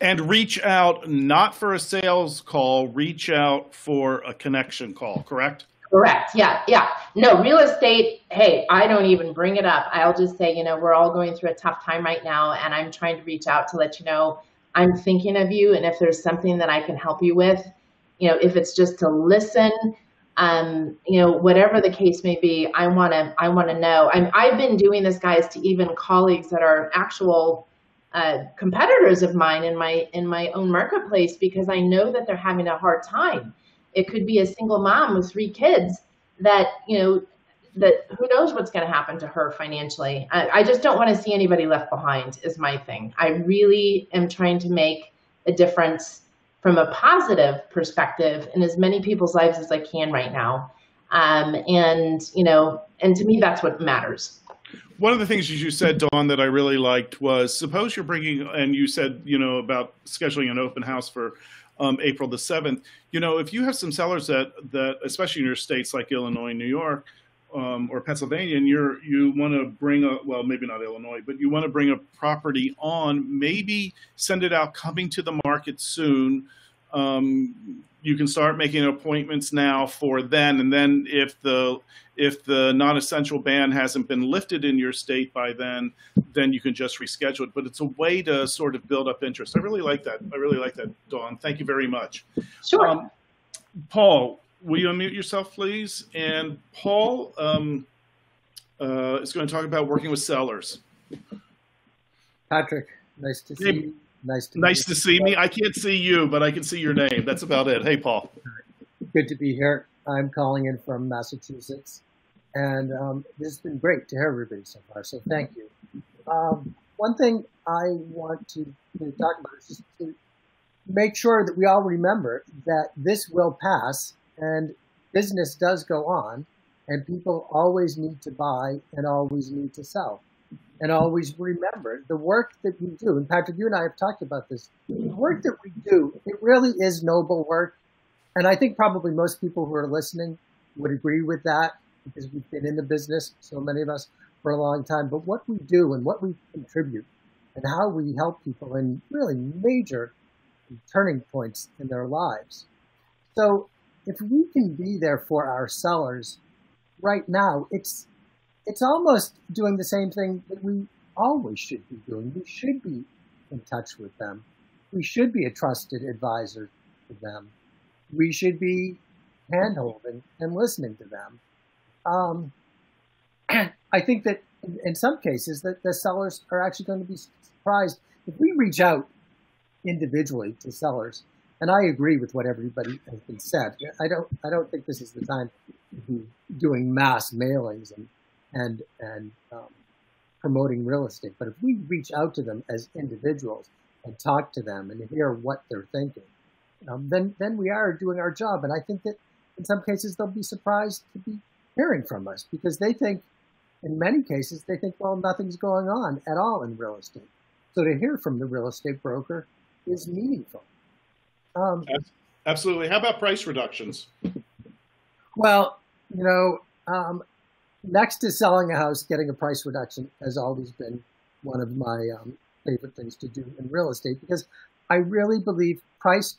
And reach out not for a sales call, reach out for a connection call, correct? Correct. Yeah. Yeah. No, real estate, hey, I don't even bring it up. I'll just say, you know, we're all going through a tough time right now, and I'm trying to reach out to let you know I'm thinking of you. And if there's something that I can help you with, you know, if it's just to listen, um, you know, whatever the case may be, I want to, I want to know. I'm, I've been doing this, guys, to even colleagues that are actual uh, competitors of mine in my in my own marketplace because I know that they're having a hard time. It could be a single mom with three kids that you know that who knows what's going to happen to her financially. I, I just don't want to see anybody left behind. Is my thing. I really am trying to make a difference from a positive perspective in as many people's lives as I can right now. Um, and you know, and to me, that's what matters. One of the things you said, Dawn, that I really liked was suppose you're bringing, and you said, you know, about scheduling an open house for um, April the 7th. You know, if you have some sellers that, that especially in your states like Illinois, New York, um, or Pennsylvania, and you're you want to bring a well, maybe not Illinois, but you want to bring a property on, maybe send it out coming to the market soon. Um, you can start making appointments now for then, and then if the if the non-essential ban hasn't been lifted in your state by then, then you can just reschedule it. But it's a way to sort of build up interest. I really like that. I really like that, Dawn. Thank you very much. Sure. Um, Paul, will you unmute yourself, please? And Paul um, uh, is going to talk about working with sellers. Patrick, nice to see hey, you. Nice to nice to see me. I can't see you, but I can see your name. That's about it. Hey, Paul. Good to be here. I'm calling in from Massachusetts, and um, this has been great to hear everybody so far. So thank you. Um, one thing I want to, to talk about is to make sure that we all remember that this will pass and business does go on and people always need to buy and always need to sell and always remember the work that we do. And Patrick, you and I have talked about this. The work that we do, it really is noble work. And I think probably most people who are listening would agree with that because we've been in the business, so many of us, for a long time. But what we do and what we contribute and how we help people in really major turning points in their lives. So if we can be there for our sellers right now, it's it's almost doing the same thing that we always should be doing. We should be in touch with them. We should be a trusted advisor to them. We should be handholding and listening to them. Um, I think that in, in some cases that the sellers are actually going to be surprised if we reach out individually to sellers. And I agree with what everybody has been said. I don't. I don't think this is the time to be doing mass mailings and and and um, promoting real estate. But if we reach out to them as individuals and talk to them and hear what they're thinking, um, then then we are doing our job. And I think that in some cases they'll be surprised to be hearing from us because they think, in many cases, they think, well, nothing's going on at all in real estate. So to hear from the real estate broker is meaningful. Um, Absolutely. How about price reductions? Well, you know, um, next to selling a house, getting a price reduction has always been one of my um, favorite things to do in real estate because I really believe priced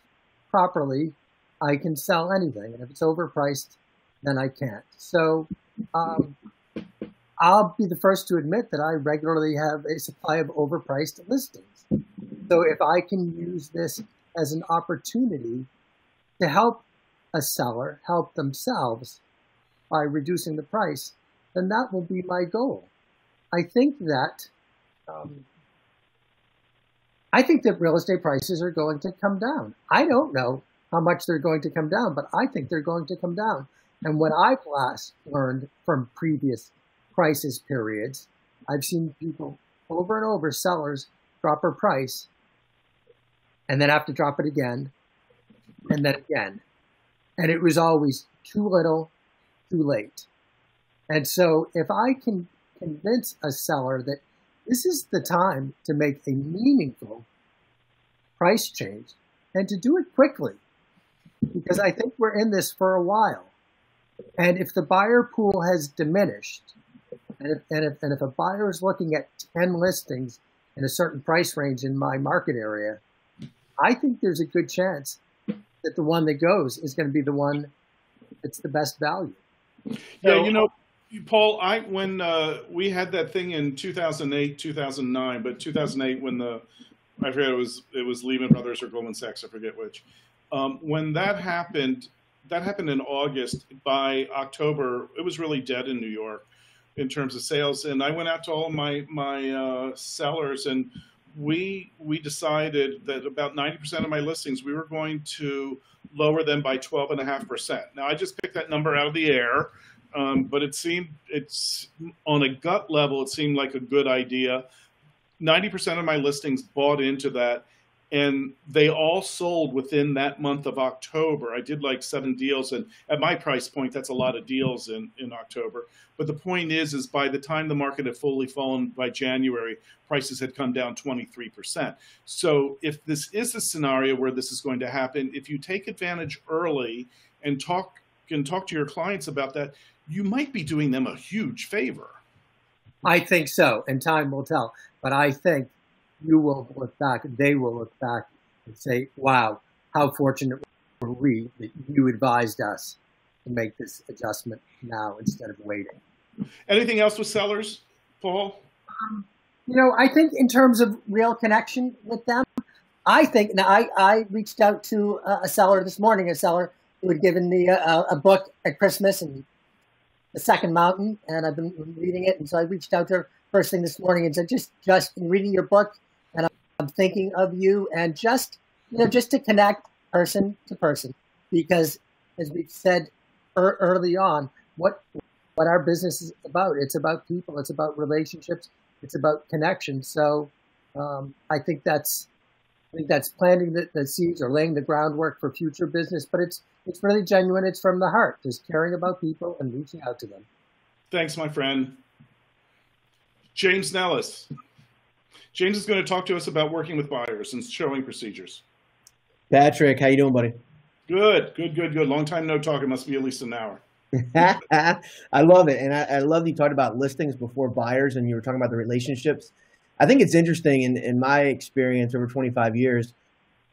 properly, I can sell anything. And if it's overpriced, then I can't. So um, I'll be the first to admit that I regularly have a supply of overpriced listings. So if I can use this as an opportunity to help a seller help themselves by reducing the price, then that will be my goal. I think that um, I think that real estate prices are going to come down. I don't know how much they're going to come down, but I think they're going to come down. And what I've last learned from previous crisis periods, I've seen people over and over, sellers drop a price and then have to drop it again and then again. And it was always too little, too late. And so if I can convince a seller that this is the time to make a meaningful price change and to do it quickly, because I think we're in this for a while. And if the buyer pool has diminished, and if, and if, and if a buyer is looking at 10 listings in a certain price range in my market area, I think there's a good chance that the one that goes is going to be the one that's the best value. Yeah, you know, Paul, I when uh, we had that thing in 2008, 2009, but 2008 when the I forget it was it was Lehman Brothers or Goldman Sachs, I forget which. Um, when that happened, that happened in August. By October, it was really dead in New York in terms of sales. And I went out to all my my uh, sellers, and we we decided that about 90% of my listings we were going to lower them by 12.5%. Now I just picked that number out of the air um, but it seemed it's on a gut level, it seemed like a good idea. 90% of my listings bought into that. And they all sold within that month of October. I did like seven deals, and at my price point, that's a lot of deals in, in October. But the point is, is by the time the market had fully fallen by January, prices had come down 23%. So if this is a scenario where this is going to happen, if you take advantage early and talk and talk to your clients about that, you might be doing them a huge favor. I think so, and time will tell. But I think you will look back, they will look back and say, wow, how fortunate were we that you advised us to make this adjustment now instead of waiting. Anything else with sellers, Paul? Um, you know, I think in terms of real connection with them, I think now I, I reached out to a seller this morning, a seller who had given me a, a book at Christmas and the Second Mountain, and I've been reading it. And so I reached out to her first thing this morning and said, just just in reading your book, and I'm thinking of you, and just you know, just to connect person to person, because as we said er- early on, what what our business is about. It's about people. It's about relationships. It's about connection. So um, I think that's I think that's planting the, the, seeds or laying the groundwork for future business. But it's it's really genuine. It's from the heart, just caring about people and reaching out to them. Thanks, my friend. James Nellis. James is going to talk to us about working with buyers and showing procedures. Patrick, how you doing, buddy? Good, good, good, good. Long time no talk. It must be at least an hour. I love it, and I, I love you talked about listings before buyers, and you were talking about the relationships. I think it's interesting in, in my experience over 25 years.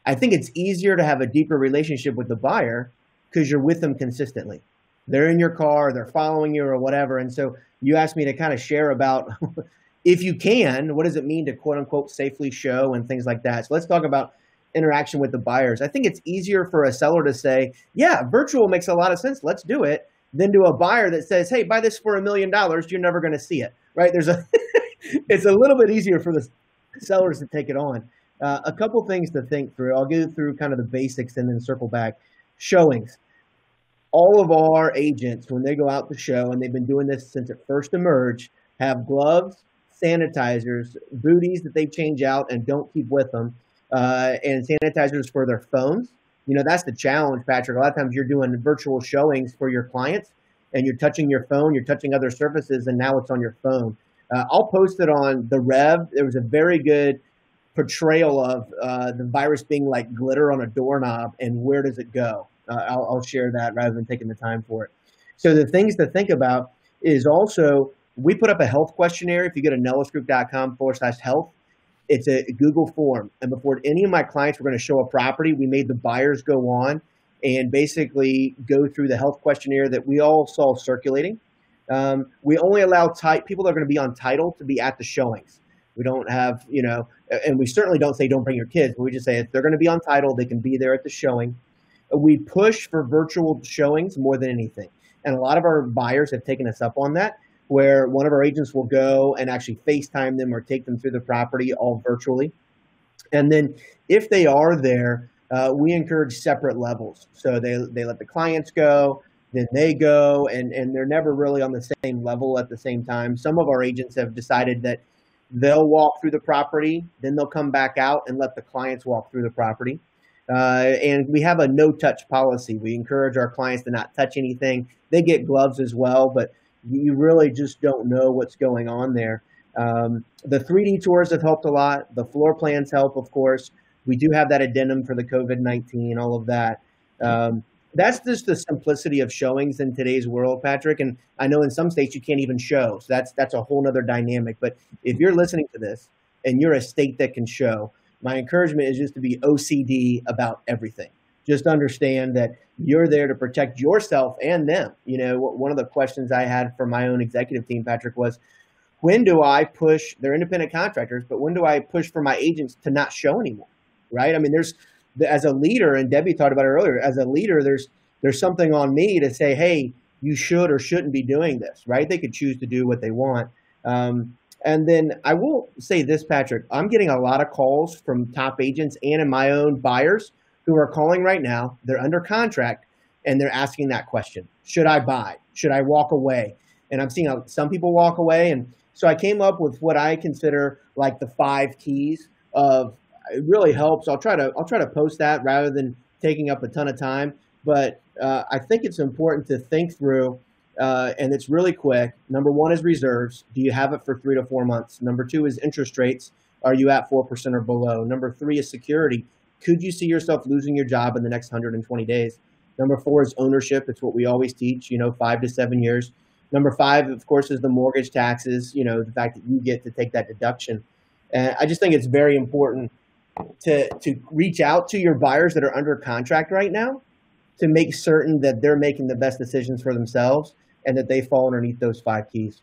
I think it's easier to have a deeper relationship with the buyer because you're with them consistently. They're in your car, they're following you, or whatever. And so you asked me to kind of share about if you can, what does it mean to quote unquote safely show and things like that. So let's talk about interaction with the buyers. I think it's easier for a seller to say, yeah, virtual makes a lot of sense. Let's do it. Than to a buyer that says, hey, buy this for a million dollars. You're never going to see it, right? There's a, it's a little bit easier for the sellers to take it on. Uh, a couple things to think through. I'll go through kind of the basics and then circle back. Showings. All of our agents, when they go out to show, and they've been doing this since it first emerged, have gloves, sanitizers, booties that they change out and don't keep with them, uh, and sanitizers for their phones. You know, that's the challenge, Patrick. A lot of times you're doing virtual showings for your clients and you're touching your phone, you're touching other surfaces, and now it's on your phone. Uh, I'll post it on the Rev. There was a very good portrayal of uh, the virus being like glitter on a doorknob and where does it go. Uh, I'll, I'll share that rather than taking the time for it. So the things to think about is also we put up a health questionnaire. If you go to nellisgroup.com forward slash health, it's a Google form. And before any of my clients were going to show a property, we made the buyers go on and basically go through the health questionnaire that we all saw circulating. Um, we only allow type people that are going to be on title to be at the showings. We don't have, you know, and we certainly don't say don't bring your kids, but we just say if they're going to be on title, they can be there at the showing. We push for virtual showings more than anything. And a lot of our buyers have taken us up on that where one of our agents will go and actually FaceTime them or take them through the property all virtually. And then if they are there, uh, we encourage separate levels. So they, they let the clients go, then they go, and, and they're never really on the same level at the same time. Some of our agents have decided that they'll walk through the property, then they'll come back out and let the clients walk through the property. Uh, and we have a no touch policy. We encourage our clients to not touch anything. They get gloves as well, but you really just don't know what's going on there. Um, the 3D tours have helped a lot. The floor plans help, of course. We do have that addendum for the COVID 19, all of that. Um, that's just the simplicity of showings in today's world, Patrick. And I know in some states you can't even show. So that's that's a whole other dynamic. But if you're listening to this and you're a state that can show, my encouragement is just to be OCD about everything just understand that you're there to protect yourself and them. You know, one of the questions I had for my own executive team, Patrick, was when do I push, they're independent contractors, but when do I push for my agents to not show anymore? Right? I mean, there's, as a leader, and Debbie talked about it earlier, as a leader, there's, there's something on me to say, hey, you should or shouldn't be doing this, right? They could choose to do what they want. Um, and then I will say this, Patrick, I'm getting a lot of calls from top agents and in my own buyers who are calling right now. They're under contract and they're asking that question Should I buy? Should I walk away? And I'm seeing some people walk away. And so I came up with what I consider like the five keys of it really helps. I'll try to I'll try to post that rather than taking up a ton of time. But uh, I think it's important to think through, uh, and it's really quick. Number one is reserves. Do you have it for three to four months? Number two is interest rates. Are you at four percent or below? Number three is security. Could you see yourself losing your job in the next 120 days? Number four is ownership. It's what we always teach. You know, five to seven years. Number five, of course, is the mortgage taxes. You know, the fact that you get to take that deduction. And I just think it's very important to to reach out to your buyers that are under contract right now to make certain that they're making the best decisions for themselves and that they fall underneath those five keys.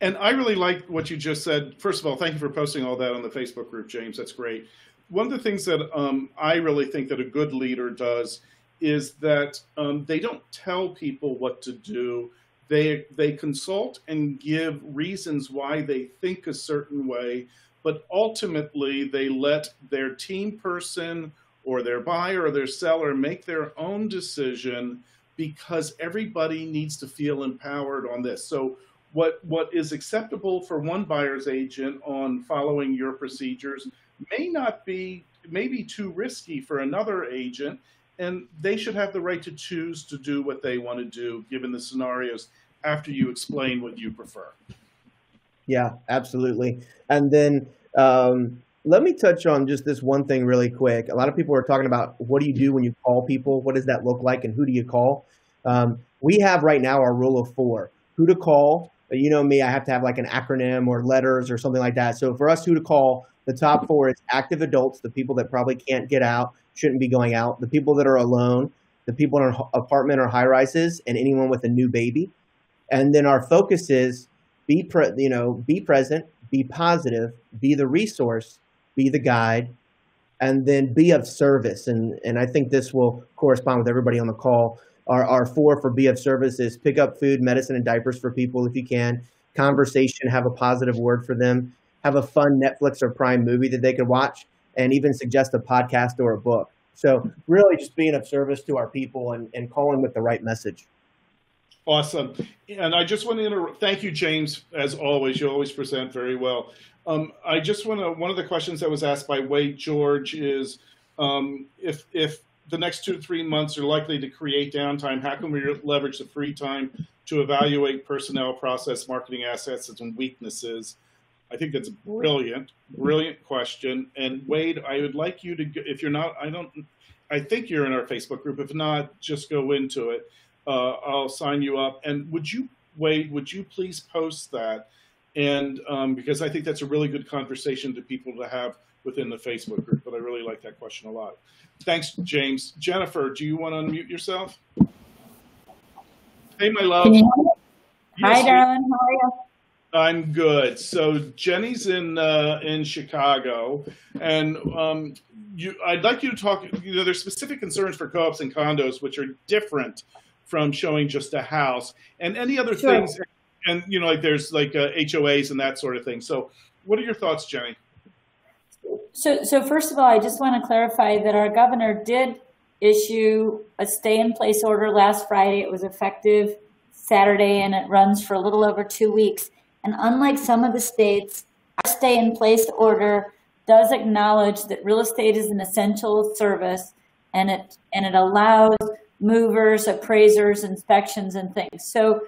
And I really like what you just said. First of all, thank you for posting all that on the Facebook group, James. That's great. One of the things that um, I really think that a good leader does is that um, they don't tell people what to do. They they consult and give reasons why they think a certain way, but ultimately they let their team person or their buyer or their seller make their own decision because everybody needs to feel empowered on this. So what what is acceptable for one buyer's agent on following your procedures may not be maybe too risky for another agent and they should have the right to choose to do what they want to do given the scenarios after you explain what you prefer. Yeah, absolutely. And then um, let me touch on just this one thing really quick. A lot of people are talking about what do you do when you call people? What does that look like, and who do you call? Um, we have right now our rule of four: who to call. You know me, I have to have like an acronym or letters or something like that. So for us, who to call, the top mm-hmm. four is active adults, the people that probably can't get out, shouldn't be going out, the people that are alone, the people in our apartment or high rises, and anyone with a new baby. And then our focus is be pre- you know be present, be positive, be the resource, be the guide, and then be of service. And, and I think this will correspond with everybody on the call. Our, our four for be of service is pick up food, medicine, and diapers for people if you can. Conversation, have a positive word for them. Have a fun Netflix or Prime movie that they could watch, and even suggest a podcast or a book. So, really, just being of service to our people and, and calling with the right message. Awesome. And I just want to inter- thank you, James, as always. You always present very well. Um, I just want to, one of the questions that was asked by Wade George is um, if, if the next two to three months are likely to create downtime, how can we leverage the free time to evaluate personnel, process, marketing assets, and weaknesses? I think that's a brilliant, brilliant question. And Wade, I would like you to, if you're not, I don't, I think you're in our Facebook group. If not, just go into it. Uh, I'll sign you up. And would you, Wade, would you please post that? and um, because I think that's a really good conversation to people to have within the Facebook group. But I really like that question a lot. Thanks, James. Jennifer, do you want to unmute yourself? Hey, my love. Yes, Hi, darling. How are you? I'm good. So Jenny's in uh, in Chicago, and um, you, I'd like you to talk. You know, there's specific concerns for co-ops and condos, which are different from showing just a house, and any other sure. things and you know, like there's like uh, HOAs and that sort of thing. So, what are your thoughts, Jenny? So, so first of all, I just want to clarify that our governor did issue a stay-in-place order last Friday. It was effective Saturday, and it runs for a little over two weeks. And unlike some of the states, our stay-in-place order does acknowledge that real estate is an essential service, and it and it allows movers, appraisers, inspections, and things. So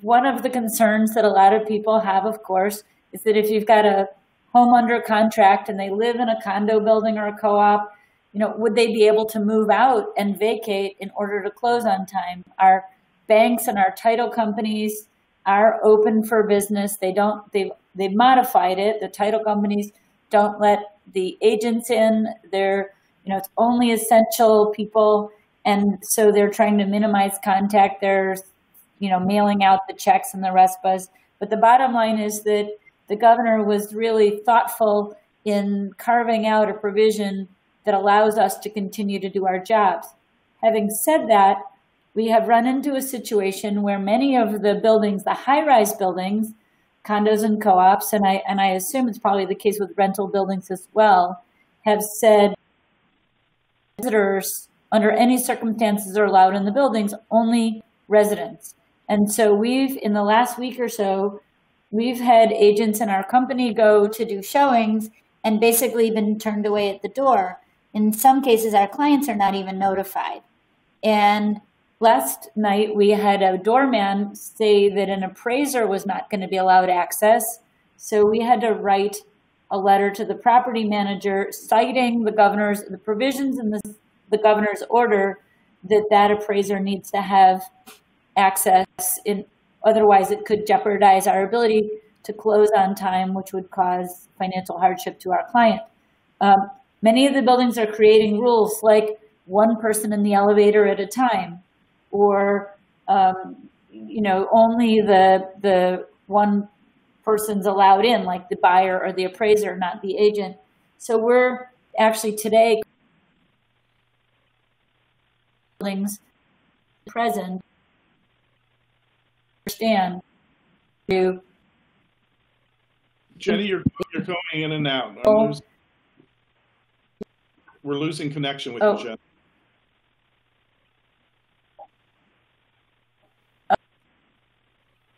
one of the concerns that a lot of people have, of course, is that if you've got a home under contract and they live in a condo building or a co-op, you know, would they be able to move out and vacate in order to close on time? Our banks and our title companies are open for business. They don't, they've, they've modified it. The title companies don't let the agents in. They're, you know, it's only essential people. And so they're trying to minimize contact. There's you know, mailing out the checks and the RESPAs. But the bottom line is that the governor was really thoughtful in carving out a provision that allows us to continue to do our jobs. Having said that, we have run into a situation where many of the buildings, the high-rise buildings, condos and co-ops, and I and I assume it's probably the case with rental buildings as well, have said visitors under any circumstances are allowed in the buildings, only residents. And so we've, in the last week or so, we've had agents in our company go to do showings and basically been turned away at the door. In some cases, our clients are not even notified. And last night, we had a doorman say that an appraiser was not going to be allowed access. So we had to write a letter to the property manager citing the governor's the provisions in the, the governor's order that that appraiser needs to have access in otherwise it could jeopardize our ability to close on time which would cause financial hardship to our client um, many of the buildings are creating rules like one person in the elevator at a time or um, you know only the the one person's allowed in like the buyer or the appraiser not the agent so we're actually today buildings present understand to Jenny, you're you're going in and out. Oh. losing- we're losing connection with Oh. you, Jen.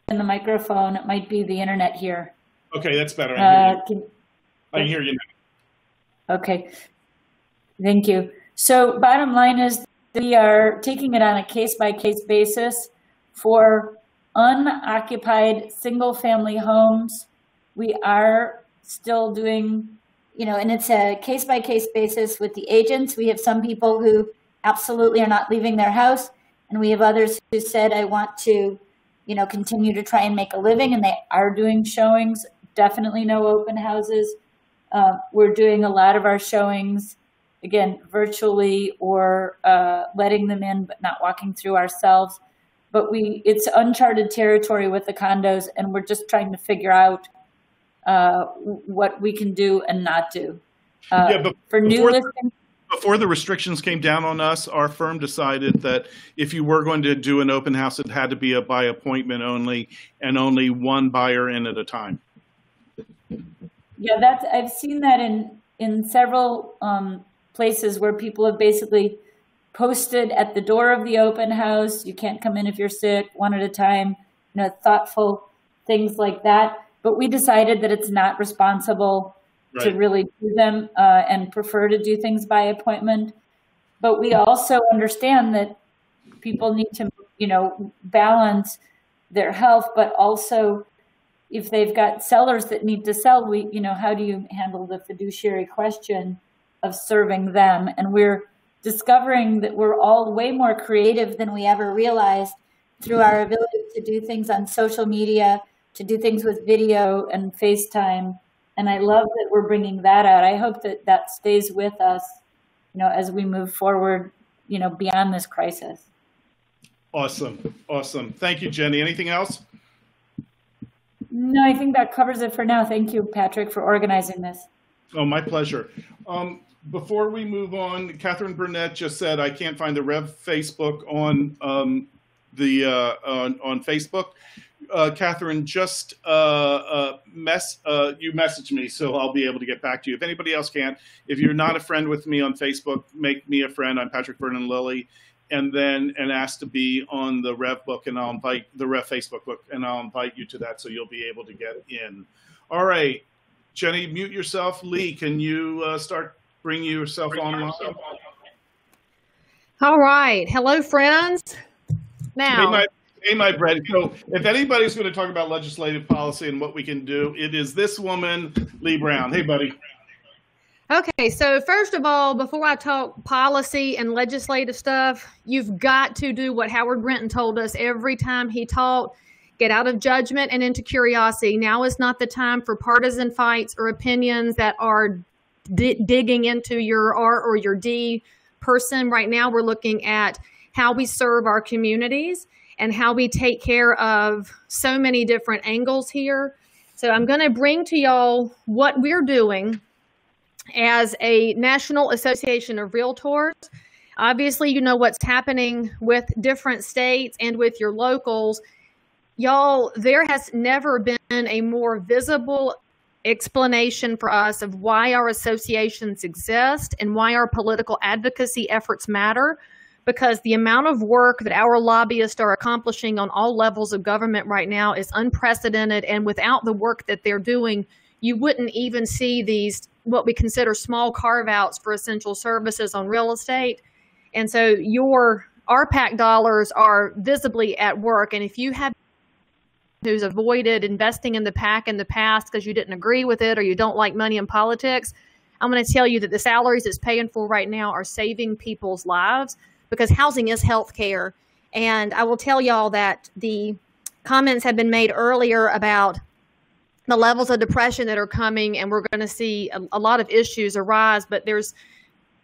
In the microphone it might be the internet here Okay, that's better. I hear uh, you. can, hear you now. Okay. Thank you. So bottom line is we are taking it on a case by case basis for unoccupied single family homes. We are still doing, you know, and it's a case by case basis with the agents. We have some people who absolutely are not leaving their house and we have others who said I want to, you know, continue to try and make a living and they are doing showings. Definitely no open houses. Uh, we're doing a lot of our showings, again, virtually or uh, letting them in, but not walking through ourselves. But we, it's uncharted territory with the condos, and we're just trying to figure out uh, what we can do and not do. Uh, Yeah, but for new listings, Before the restrictions came down on us, our firm decided that if you were going to do an open house, it had to be a by appointment only and only one buyer in at a time. Yeah, that's I've seen that in in several um, places where people have basically posted at the door of the open house, you can't come in if you're sick, one at a time, you know, thoughtful things like that. But we decided that it's not responsible to really do them uh, and prefer to do things by appointment. But we also understand that people need to, you know, balance their health, but also if they've got sellers that need to sell, we, you know, how do you handle the fiduciary question of serving them? And we're discovering that we're all way more creative than we ever realized through our ability to do things on social media, to do things with video and FaceTime. And I love that we're bringing that out. I hope that that stays with us, you know, as we move forward, you know, beyond this crisis. Awesome. Awesome. Thank you, Jenny. Anything else? No, I think that covers it for now. Thank you, Patrick, for organizing this. Oh, my pleasure. Um, before we move on, Catherine Burnett just said, I can't find the Rev Facebook on um, the uh, on, on Facebook. Uh, Catherine, just uh, uh, mess uh, you message me, so I'll be able to get back to you. If anybody else can't, if you're not a friend with me on Facebook, make me a friend. I'm Patrick Vernon Lilly, and then and ask to be on the Rev book, and I'll invite the Rev Facebook book, and I'll invite you to that, so you'll be able to get in. All right, Jenny, mute yourself. Leigh, can you uh, start bringing yourself online? All right. Hello, friends. Hey, Now, hey, my bread. So, if anybody's going to talk about legislative policy and what we can do, it is this woman, Leigh Brown. Hey, buddy. okay, so first of all, before I talk policy and legislative stuff, you've got to do what Howard Brinton told us every time he talked get out of judgment and into curiosity. Now is not the time for partisan fights or opinions that are di- digging into your R or your D person. Right now, we're looking at how we serve our communities and how we take care of so many different angles here. So I'm going to bring to y'all what we're doing as a National Association of Realtors. Obviously, you know what's happening with different states and with your locals. Y'all, there has never been a more visible explanation for us of why our associations exist and why our political advocacy efforts matter because the amount of work that our lobbyists are accomplishing on all levels of government right now is unprecedented and without the work that they're doing you wouldn't even see these what we consider small carve outs for essential services on real estate. And so your RPAC dollars are visibly at work. And if you have who's avoided investing in the PAC in the past because you didn't agree with it or you don't like money in politics, I'm going to tell you that the salaries it's paying for right now are saving people's lives because housing is health care. And I will tell y'all that the comments have been made earlier about the levels of depression that are coming, and we're going to see a, a lot of issues arise. But there's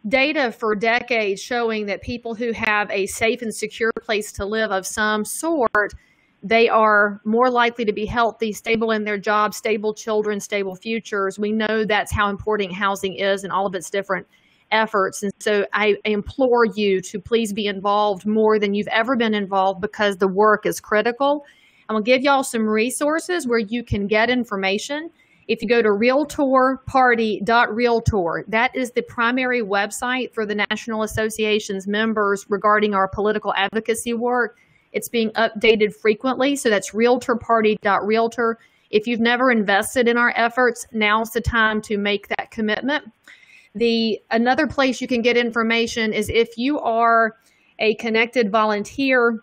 data for decades showing that people who have a safe and secure place to live of some sort they are more likely to be healthy, stable in their jobs, stable children, stable futures. We know that's how important housing is and all of its different efforts. And so I implore you to please be involved more than you've ever been involved because the work is critical. I'm going to give y'all some resources where you can get information. If you go to realtorparty.realtor, that is the primary website for the National Association's members regarding our political advocacy work. It's being updated frequently, so that's realtorparty.realtor. If you've never invested in our efforts, now's the time to make that commitment. The another place you can get information is if you are a connected volunteer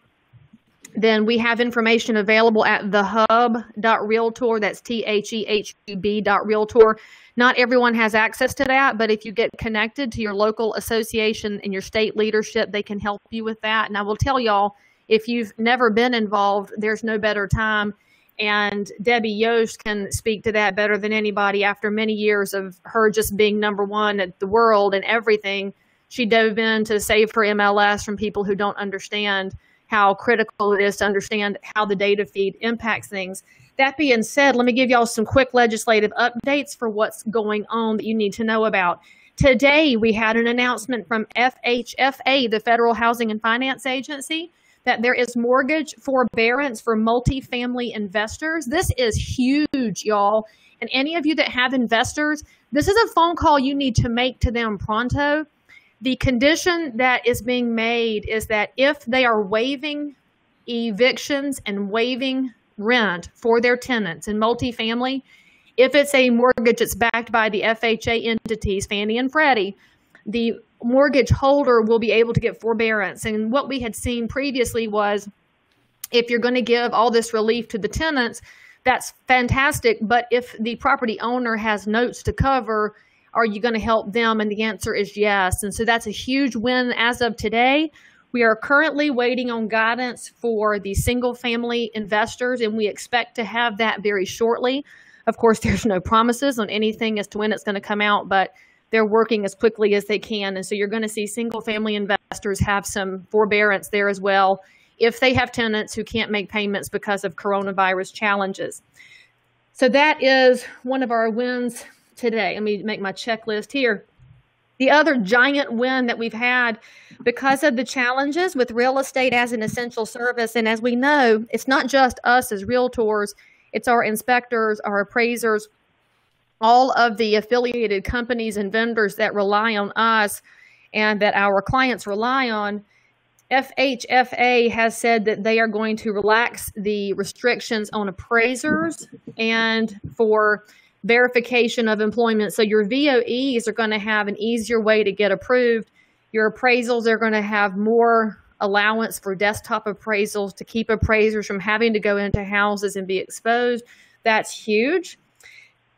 then we have information available at thehub.realtor. That's T H E H U B.realtor. Not everyone has access to that, but if you get connected to your local association and your state leadership, they can help you with that. And I will tell y'all, if you've never been involved, there's no better time. And Debbie Yost can speak to that better than anybody after many years of her just being number one at the world and everything. She dove in to save her MLS from people who don't understand how critical it is to understand how the data feed impacts things. That being said, let me give y'all some quick legislative updates for what's going on that you need to know about. Today, we had an announcement from FHFA, the Federal Housing and Finance Agency, that there is mortgage forbearance for multifamily investors. This is huge, y'all. And any of you that have investors, this is a phone call you need to make to them pronto the condition that is being made is that if they are waiving evictions and waiving rent for their tenants in multifamily, if it's a mortgage that's backed by the FHA entities, Fannie and Freddie, the mortgage holder will be able to get forbearance. And what we had seen previously was if you're going to give all this relief to the tenants, that's fantastic. But if the property owner has notes to cover, are you going to help them? And the answer is yes. And so that's a huge win as of today. We are currently waiting on guidance for the single family investors, and we expect to have that very shortly. Of course, there's no promises on anything as to when it's going to come out, but they're working as quickly as they can. And so you're going to see single family investors have some forbearance there as well if they have tenants who can't make payments because of coronavirus challenges. So that is one of our wins today. Let me make my checklist here. The other giant win that we've had because of the challenges with real estate as an essential service, and as we know, it's not just us as realtors, it's our inspectors, our appraisers, all of the affiliated companies and vendors that rely on us and that our clients rely on. FHFA has said that they are going to relax the restrictions on appraisers and for verification of employment. So your VOEs are going to have an easier way to get approved. Your appraisals are going to have more allowance for desktop appraisals to keep appraisers from having to go into houses and be exposed. That's huge.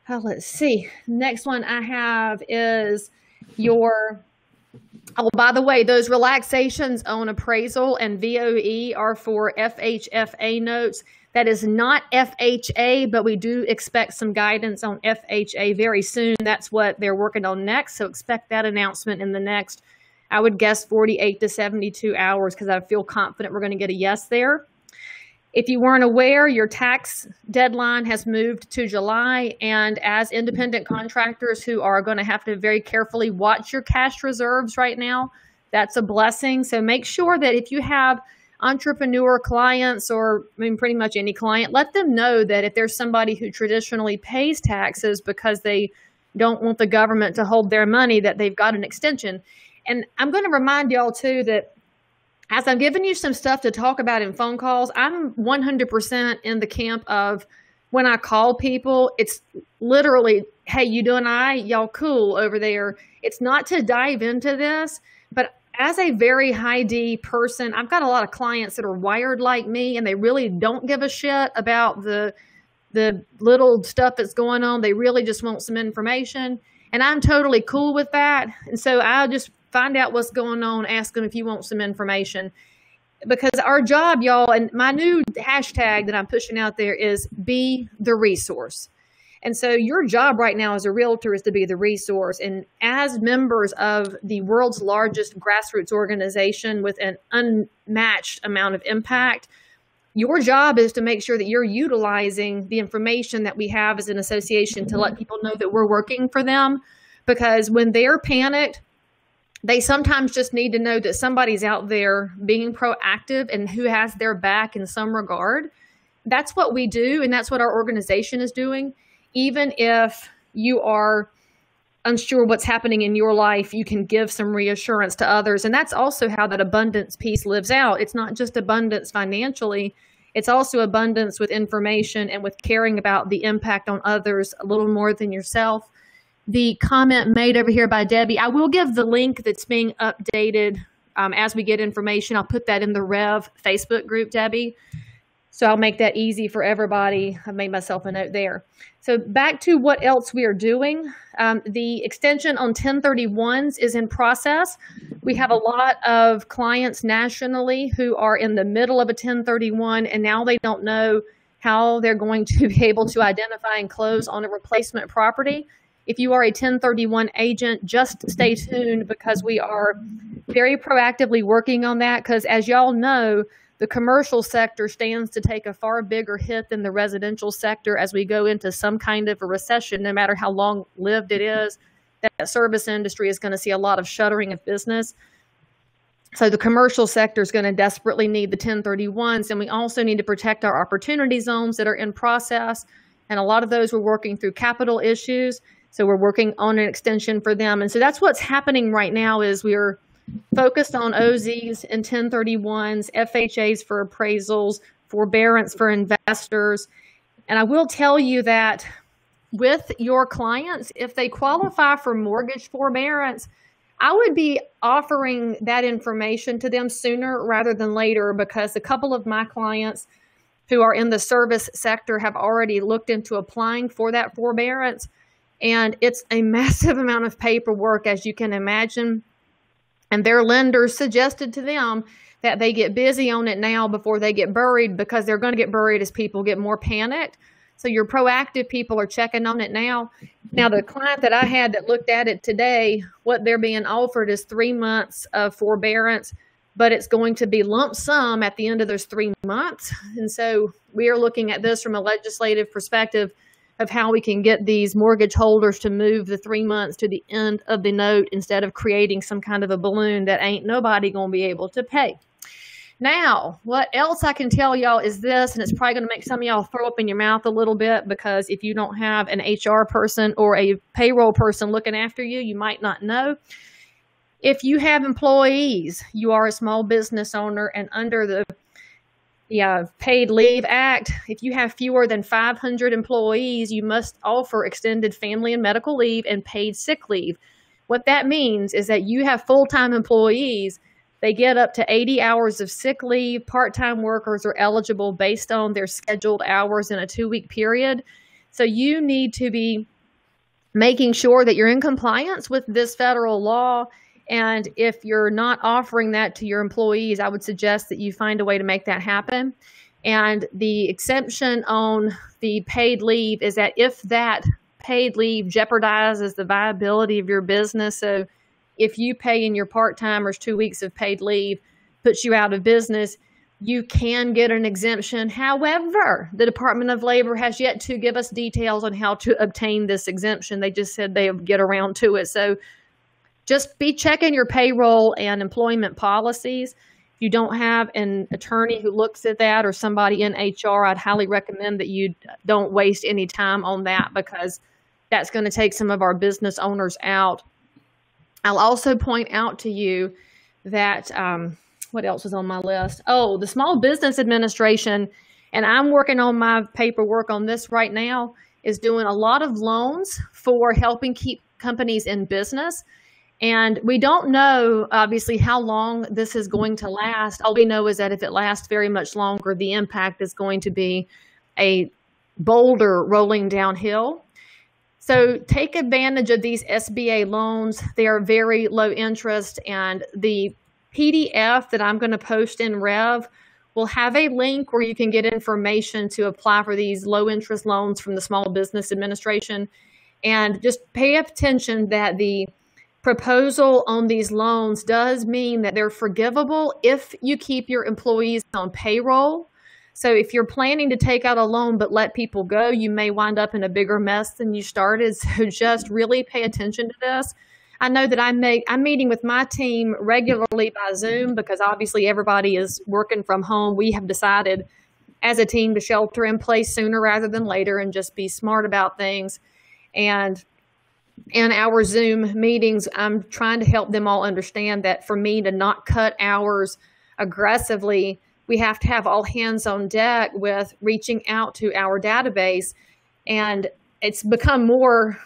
Uh, let's see. Next one I have is your. Oh, by the way, those relaxations on appraisal and VOE are for FHFA notes. That is not FHA, but we do expect some guidance on FHA very soon. That's what they're working on next. So expect that announcement in the next, I would guess, 48 to 72 hours because I feel confident we're going to get a yes there. If you weren't aware, your tax deadline has moved to July. And as independent contractors who are going to have to very carefully watch your cash reserves right now, that's a blessing. So make sure that if you have entrepreneur clients or I mean pretty much any client, let them know that if there's somebody who traditionally pays taxes because they don't want the government to hold their money, that they've got an extension. And I'm going to remind y'all too that as I'm giving you some stuff to talk about in phone calls, I'm 100% in the camp of when I call people, it's literally, hey, you doing I, Y'all cool over there. It's not to dive into this, but as a very high D person, I've got a lot of clients that are wired like me and they really don't give a shit about the the little stuff that's going on. They really just want some information. And I'm totally cool with that. And so I'll just find out what's going on, ask them if you want some information. Because our job, y'all, and my new hashtag that I'm pushing out there is be the resource. And so your job right now as a realtor is to be the resource. And as members of the world's largest grassroots organization with an unmatched amount of impact, your job is to make sure that you're utilizing the information that we have as an association to let people know that we're working for them. Because when they're panicked, they sometimes just need to know that somebody's out there being proactive and who has their back in some regard. That's what we do, and that's what our organization is doing even if you are unsure what's happening in your life, you can give some reassurance to others. And that's also how that abundance piece lives out. It's not just abundance financially, it's also abundance with information and with caring about the impact on others a little more than yourself. The comment made over here by Debbie, I will give the link that's being updated um, as we get information. I'll put that in the Rev Facebook group, Debbie. So I'll make that easy for everybody. I've made myself a note there. So back to what else we are doing. Um, the extension on 1031s is in process. We have a lot of clients nationally who are in the middle of a 1031 and now they don't know how they're going to be able to identify and close on a replacement property. If you are a 1031 agent, just stay tuned because we are very proactively working on that because as y'all know, the commercial sector stands to take a far bigger hit than the residential sector as we go into some kind of a recession, no matter how long lived it is. That service industry is going to see a lot of shuttering of business. So the commercial sector is going to desperately need the 1031s, and we also need to protect our opportunity zones that are in process. And a lot of those we're working through capital issues. So we're working on an extension for them. And so that's what's happening right now is we're focused on OZs and 1031s, FHAs for appraisals, forbearance for investors. And I will tell you that with your clients, if they qualify for mortgage forbearance, I would be offering that information to them sooner rather than later because a couple of my clients who are in the service sector have already looked into applying for that forbearance. And it's a massive amount of paperwork, as you can imagine. And their lenders suggested to them that they get busy on it now before they get buried because they're going to get buried as people get more panicked. So your proactive people are checking on it now. Now the client that I had that looked at it today, what they're being offered is three months of forbearance, but it's going to be lump sum at the end of those three months. And so we are looking at this from a legislative perspective of how we can get these mortgage holders to move the three months to the end of the note instead of creating some kind of a balloon that ain't nobody going to be able to pay. Now, what else I can tell y'all is this, and it's probably going to make some of y'all throw up in your mouth a little bit because if you don't have an HR person or a payroll person looking after you, you might not know. If you have employees, you are a small business owner, and under the the uh, Paid Leave Act, if you have fewer than 500 employees, you must offer extended family and medical leave and paid sick leave. What that means is that you have full time employees, they get up to 80 hours of sick leave. Part time workers are eligible based on their scheduled hours in a two week period. So you need to be making sure that you're in compliance with this federal law and if you're not offering that to your employees, I would suggest that you find a way to make that happen. And the exemption on the paid leave is that if that paid leave jeopardizes the viability of your business, so if you pay in your part timers two weeks of paid leave, puts you out of business, you can get an exemption. However, the Department of Labor has yet to give us details on how to obtain this exemption. They just said they'll get around to it. So just be checking your payroll and employment policies. If you don't have an attorney who looks at that or somebody in HR, I'd highly recommend that you don't waste any time on that because that's going to take some of our business owners out. I'll also point out to you that um, what else was on my list? Oh, the Small Business Administration And I'm working on my paperwork on this right now, is doing a lot of loans for helping keep companies in business. And we don't know, obviously, how long this is going to last. All we know is that if it lasts very much longer, the impact is going to be a boulder rolling downhill. So take advantage of these SBA loans. They are very low interest, and the PDF that I'm going to post in Rev will have a link where you can get information to apply for these low interest loans from the Small Business Administration. And just pay attention that the proposal on these loans does mean that they're forgivable if you keep your employees on payroll. So if you're planning to take out a loan but let people go, you may wind up in a bigger mess than you started. So just really pay attention to this. I know that I make I'm meeting with my team regularly by Zoom because obviously everybody is working from home. We have decided as a team to shelter in place sooner rather than later and just be smart about things. And in our Zoom meetings, I'm trying to help them all understand that for me to not cut hours aggressively, we have to have all hands on deck with reaching out to our database. And it's become more,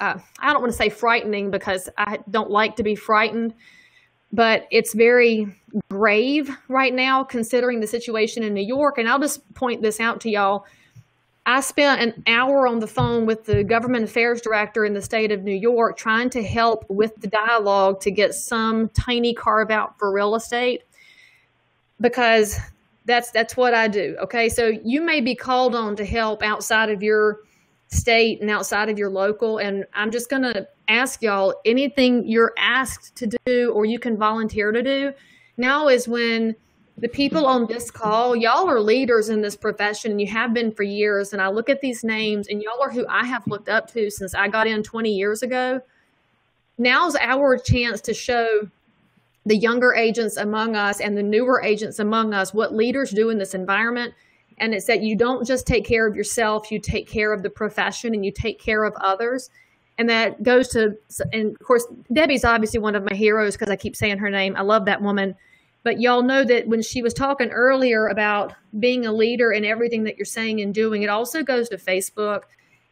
uh, I don't want to say frightening because I don't like to be frightened, but it's very grave right now considering the situation in New York. And I'll just point this out to y'all I spent an hour on the phone with the government affairs director in the state of New York trying to help with the dialogue to get some tiny carve out for real estate because that's that's what I do. Okay? So you may be called on to help outside of your state and outside of your local and I'm just going to ask y'all anything you're asked to do or you can volunteer to do. Now is when the people on this call, y'all are leaders in this profession and you have been for years. And I look at these names and y'all are who I have looked up to since I got in 20 years ago. Now's our chance to show the younger agents among us and the newer agents among us what leaders do in this environment. And it's that you don't just take care of yourself, you take care of the profession and you take care of others. And that goes to, and of course, Debbie's obviously one of my heroes because I keep saying her name. I love that woman but y'all know that when she was talking earlier about being a leader in everything that you're saying and doing, it also goes to Facebook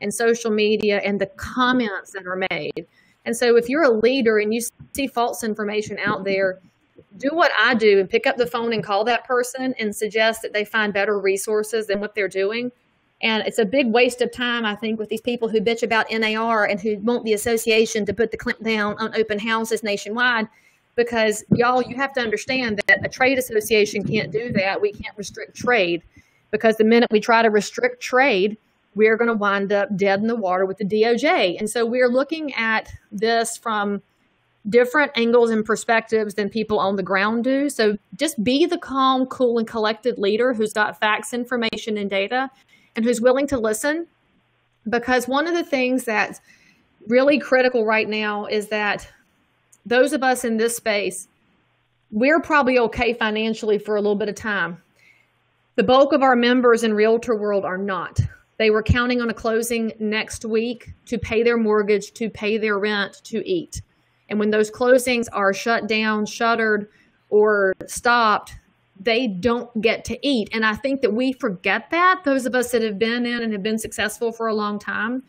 and social media and the comments that are made. And so if you're a leader and you see false information out there, do what I do and pick up the phone and call that person and suggest that they find better resources than what they're doing. And it's a big waste of time, I think, with these people who bitch about NAR and who want the association to put the clamp down on open houses nationwide because y'all, you have to understand that a trade association can't do that. We can't restrict trade because the minute we try to restrict trade, we're going to wind up dead in the water with the DOJ. And so we're looking at this from different angles and perspectives than people on the ground do. So just be the calm, cool, and collected leader who's got facts, information, and data and who's willing to listen. Because one of the things that's really critical right now is that those of us in this space, we're probably okay financially for a little bit of time. The bulk of our members in realtor world are not. They were counting on a closing next week to pay their mortgage, to pay their rent, to eat. And when those closings are shut down, shuttered, or stopped, they don't get to eat. And I think that we forget that, those of us that have been in and have been successful for a long time.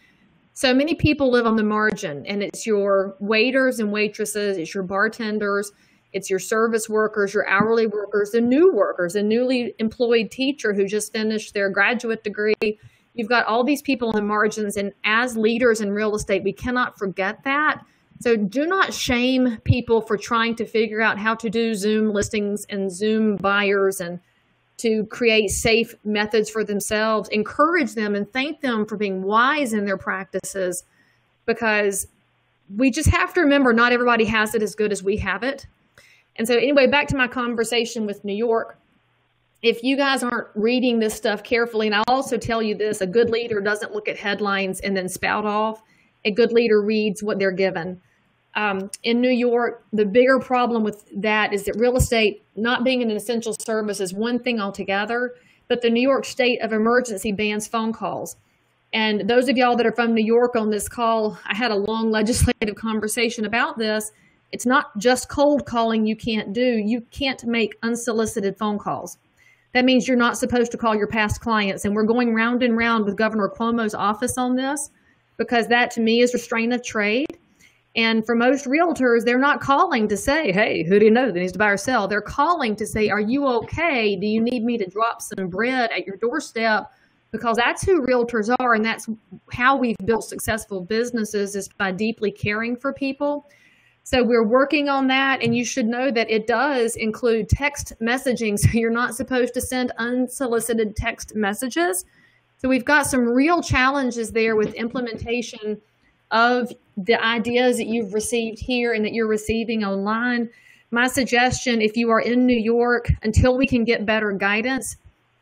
So many people live on the margin, and it's your waiters and waitresses, it's your bartenders, it's your service workers, your hourly workers, the new workers, a newly employed teacher who just finished their graduate degree. You've got all these people on the margins, and as leaders in real estate, we cannot forget that. So do not shame people for trying to figure out how to do Zoom listings and Zoom buyers and to create safe methods for themselves, encourage them and thank them for being wise in their practices because we just have to remember not everybody has it as good as we have it. And so, anyway, back to my conversation with New York. If you guys aren't reading this stuff carefully, and I'll also tell you this a good leader doesn't look at headlines and then spout off, a good leader reads what they're given um, in New York, the bigger problem with that is that real estate not being an essential service is one thing altogether, but the New York state of emergency bans phone calls. And those of y'all that are from New York on this call, I had a long legislative conversation about this. It's not just cold calling you can't do, you can't make unsolicited phone calls. that means you're not supposed to call your past clients. And we're going round and round with Governor Cuomo's office on this because that to me is restraint of trade. And for most realtors, they're not calling to say, hey, who do you know that needs to buy or sell? They're calling to say, are you okay? Do you need me to drop some bread at your doorstep? Because that's who realtors are. And that's how we've built successful businesses is by deeply caring for people. So we're working on that. And you should know that it does include text messaging. So you're not supposed to send unsolicited text messages. So we've got some real challenges there with implementation of the ideas that you've received here and that you're receiving online. My suggestion, if you are in New York, until we can get better guidance,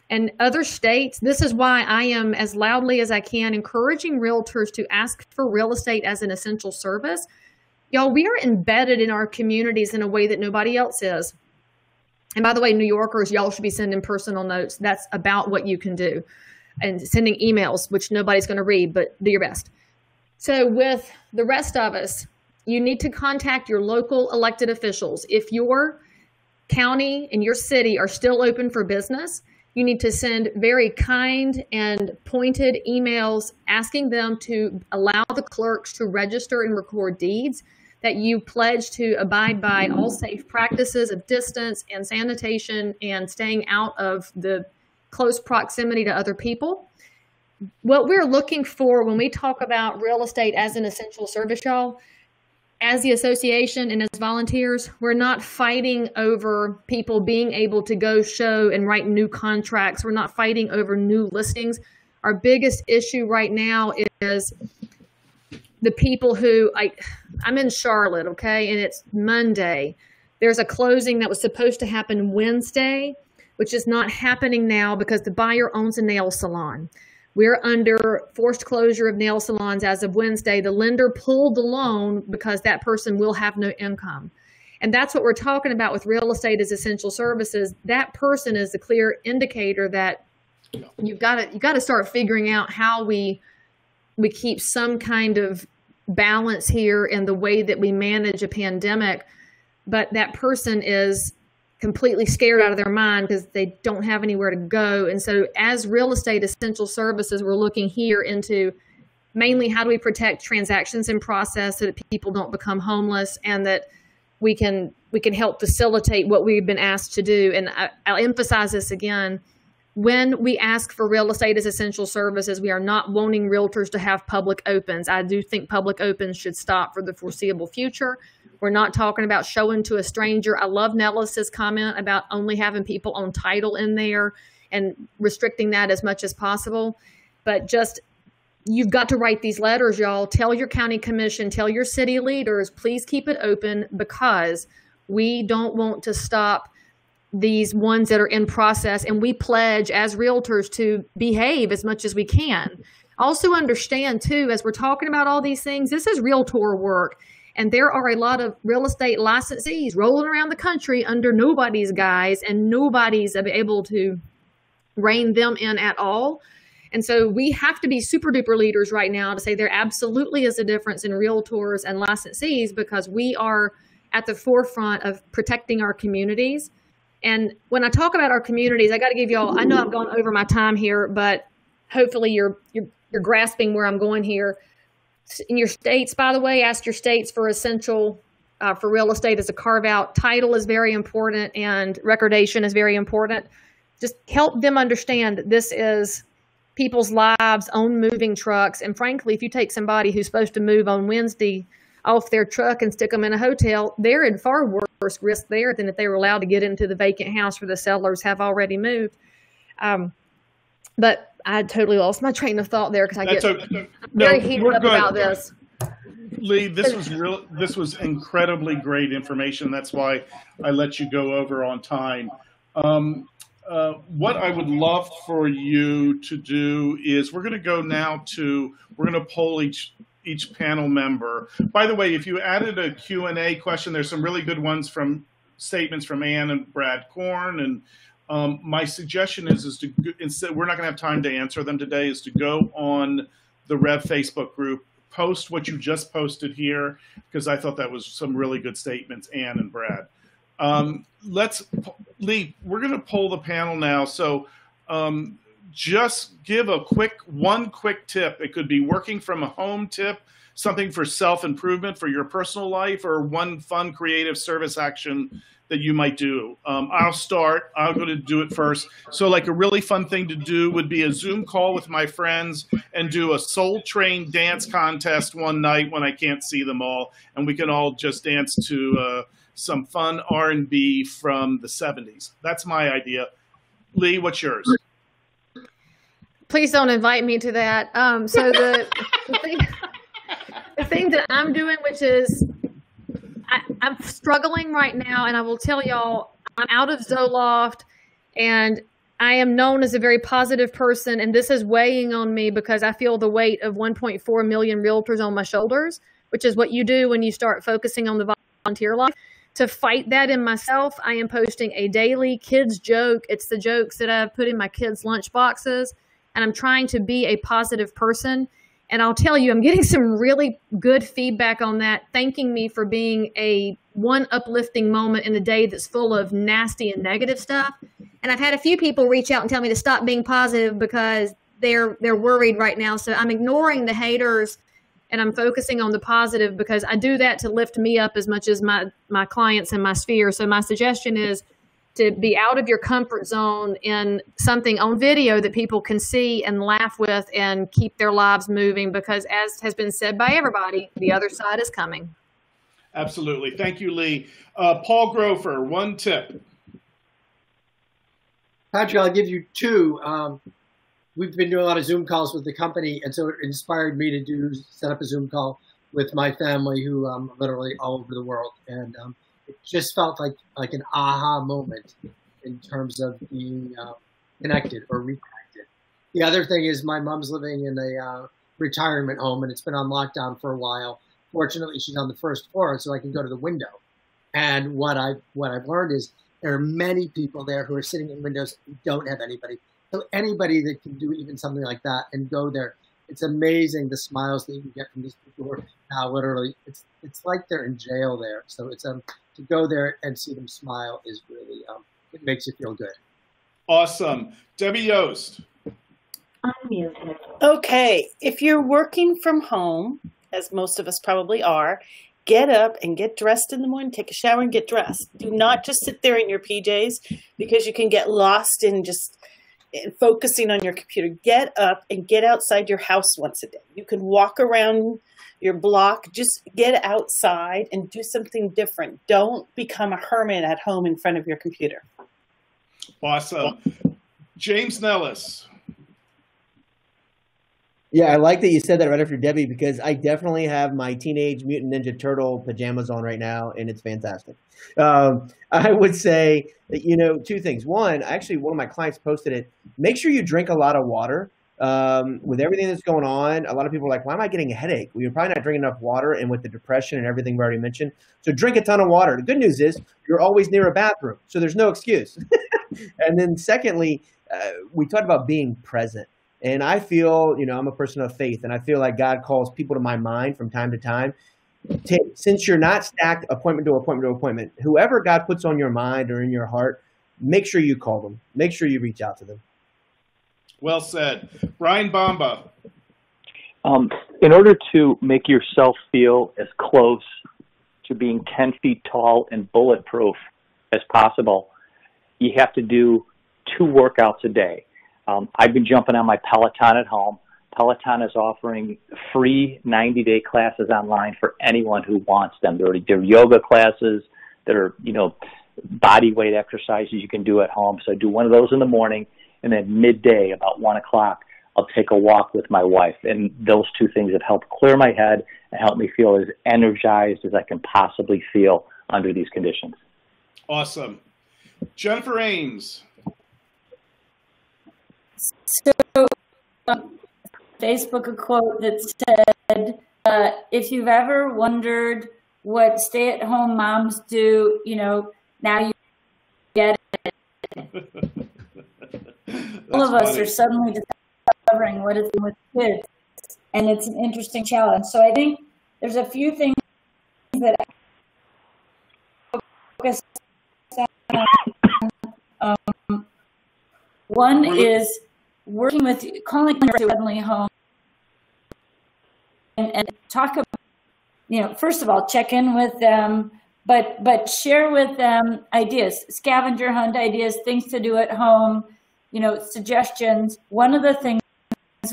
and other states, this is why I am as loudly as I can encouraging realtors to ask for real estate as an essential service. Y'all, we are embedded in our communities in a way that nobody else is. And by the way, New Yorkers, y'all should be sending personal notes. That's about what you can do. And sending emails, which nobody's going to read, but do your best. So, with the rest of us, you need to contact your local elected officials. If your county and your city are still open for business, you need to send very kind and pointed emails asking them to allow the clerks to register and record deeds, that you pledge to abide by all safe practices of distance and sanitation and staying out of the close proximity to other people what we're looking for when we talk about real estate as an essential service, y'all, as the association and as volunteers, we're not fighting over people being able to go show and write new contracts. We're not fighting over new listings. Our biggest issue right now is the people who I I'm in Charlotte, okay, and it's Monday. There's a closing that was supposed to happen Wednesday, which is not happening now because the buyer owns a nail salon. We're under forced closure of nail salons as of Wednesday. The lender pulled the loan because that person will have no income. And that's what we're talking about with real estate as essential services. That person is a clear indicator that you've got to you got to start figuring out how we we keep some kind of balance here in the way that we manage a pandemic. But that person is completely scared out of their mind because they don't have anywhere to go. And so, as real estate essential services, we're looking here into mainly how do we protect transactions in process so that people don't become homeless and that we can we can help facilitate what we've been asked to do. And I, I'll emphasize this again. When we ask for real estate as essential services, we are not wanting realtors to have public opens. I do think public opens should stop for the foreseeable future. We're not talking about showing to a stranger. I love Nellis's comment about only having people on title in there and restricting that as much as possible. But just you've got to write these letters, y'all. Tell your county commission, tell your city leaders, please keep it open because we don't want to stop these ones that are in process. And we pledge as realtors to behave as much as we can. Also, understand too, as we're talking about all these things, this is realtor work. And there are a lot of real estate licensees rolling around the country under nobody's guise, and nobody's able to rein them in at all. And so we have to be super duper leaders right now to say there absolutely is a difference in realtors and licensees because we are at the forefront of protecting our communities. And when I talk about our communities, I got to give y'all, I know I've gone over my time here, but hopefully you're, you're, you're grasping where I'm going here in your states, by the way, ask your states for essential uh, for real estate as a carve out. Title is very important and recordation is very important. Just help them understand that this is people's lives on moving trucks. And frankly, if you take somebody who's supposed to move on Wednesday off their truck and stick them in a hotel, they're in far worse risk there than if they were allowed to get into the vacant house where the sellers have already moved. Um, but I totally lost my train of thought there because I That's get okay. very no, heated up good. about this. Leigh, this was real. This was incredibly great information. That's why I let you go over on time. Um, uh, what I would love for you to do is we're going to go now to we're going to poll each each panel member. By the way, if you added a Q and A question, there's some really good ones from statements from Ann and Brad Korn and um, my suggestion is is to instead we're not going to have time to answer them today. Is to go on the Rev Facebook group, post what you just posted here because I thought that was some really good statements, Ann and Brad. Um, let's Leigh, we're going to pull the panel now. So um, just give a quick, one quick tip. It could be working from a home tip, something for self improvement for your personal life, or one fun creative service action that you might do. Um, I'll start. I'll go to do it first. So, like a really fun thing to do would be a Zoom call with my friends and do a Soul Train dance contest one night when I can't see them all, and we can all just dance to uh, some fun R&B from the 70s. That's my idea. Leigh, what's yours? Please don't invite me to that. Um, so the, the, thing, the thing that I'm doing, which is I, I'm struggling right now, and I will tell y'all, I'm out of Zoloft, and I am known as a very positive person, and this is weighing on me because I feel the weight of 1.4 million realtors on my shoulders, which is what you do when you start focusing on the volunteer life. To fight that in myself, I am posting a daily kids joke. It's the jokes that I've put in my kids' lunch boxes, and I'm trying to be a positive person. And I'll tell you, I'm getting some really good feedback on that, thanking me for being a one uplifting moment in the day that's full of nasty and negative stuff. And I've had a few people reach out and tell me to stop being positive because they're they're worried right now. So I'm ignoring the haters and I'm focusing on the positive because I do that to lift me up as much as my my clients and my sphere. So my suggestion is to be out of your comfort zone in something on video that people can see and laugh with and keep their lives moving because as has been said by everybody, the other side is coming. Absolutely. Thank you, Leigh. Uh, Paul Grover, one tip. Patrick, I'll give you two. Um, we've been doing a lot of Zoom calls with the company, and so it inspired me to do set up a Zoom call with my family, who um, literally all over the world, and um, it just felt like like an aha moment in terms of being uh, connected or reconnected. The other thing is my mom's living in a uh, retirement home, and it's been on lockdown for a while. Fortunately, she's on the first floor, so I can go to the window. And what I what I've learned is there are many people there who are sitting in windows who don't have anybody so anybody that can do even something like that and go there, it's amazing the smiles that you get from these people who are now literally, it's it's like they're in jail there. So it's um to go there and see them smile is really um it makes you feel good. Awesome, Debbie Yost. Unmuted. Okay, if you're working from home, as most of us probably are, get up and get dressed in the morning, take a shower and get dressed. Do not just sit there in your PJs because you can get lost in just focusing on your computer. Get up and get outside your house once a day. You can walk around your block, just get outside and do something different. Don't become a hermit at home in front of your computer. Awesome. James Nellis. Yeah, I like that you said that right after Debbie because I definitely have my Teenage Mutant Ninja Turtle pajamas on right now, and it's fantastic. Um, I would say, you know, two things. One, actually, one of my clients posted it. Make sure you drink a lot of water. Um, with everything that's going on, a lot of people are like, "Why am I getting a headache?" Well, you're probably not drinking enough water, and with the depression and everything we already mentioned, so drink a ton of water. The good news is you're always near a bathroom, so there's no excuse. and then, secondly, uh, we talked about being present. And I feel, you know, I'm a person of faith, and I feel like God calls people to my mind from time to time. since you're not stacked appointment to appointment to appointment, whoever God puts on your mind or in your heart, make sure you call them. Make sure you reach out to them. Well said. Bryan Bomba. Um, in order to make yourself feel as close to being 10 feet tall and bulletproof as possible, you have to do two workouts a day. Um, I've been jumping on my Peloton at home. Peloton is offering free 90 day classes online for anyone who wants them. There are, there are yoga classes, there are, you know, body weight exercises you can do at home. So I do one of those in the morning and then midday about one o'clock, I'll take a walk with my wife. And those two things have helped clear my head and help me feel as energized as I can possibly feel under these conditions. Awesome. Jennifer Ames. So, um, Facebook a quote that said, uh, "If you've ever wondered what stay-at-home moms do, you know, now you get it." All of us are suddenly discovering what it's with kids, and it's an interesting challenge. So I think there's a few things that I focus on Um, one is working with calling suddenly home. And, and talk about you know first of all check in with them but but share with them ideas scavenger hunt ideas things to do at home you know suggestions. One of the things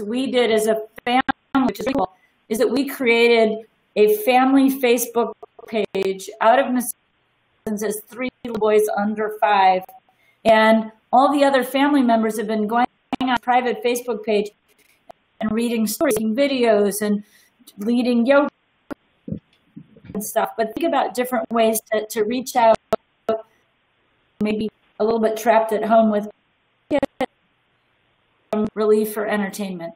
we did as a family which is cool is that we created a family facebook page out of necessity as three little boys under five. And all the other family members have been going on a private facebook page and reading stories and videos and leading yoga and stuff. But think about different ways to, to reach out, maybe a little bit trapped at home with relief or entertainment.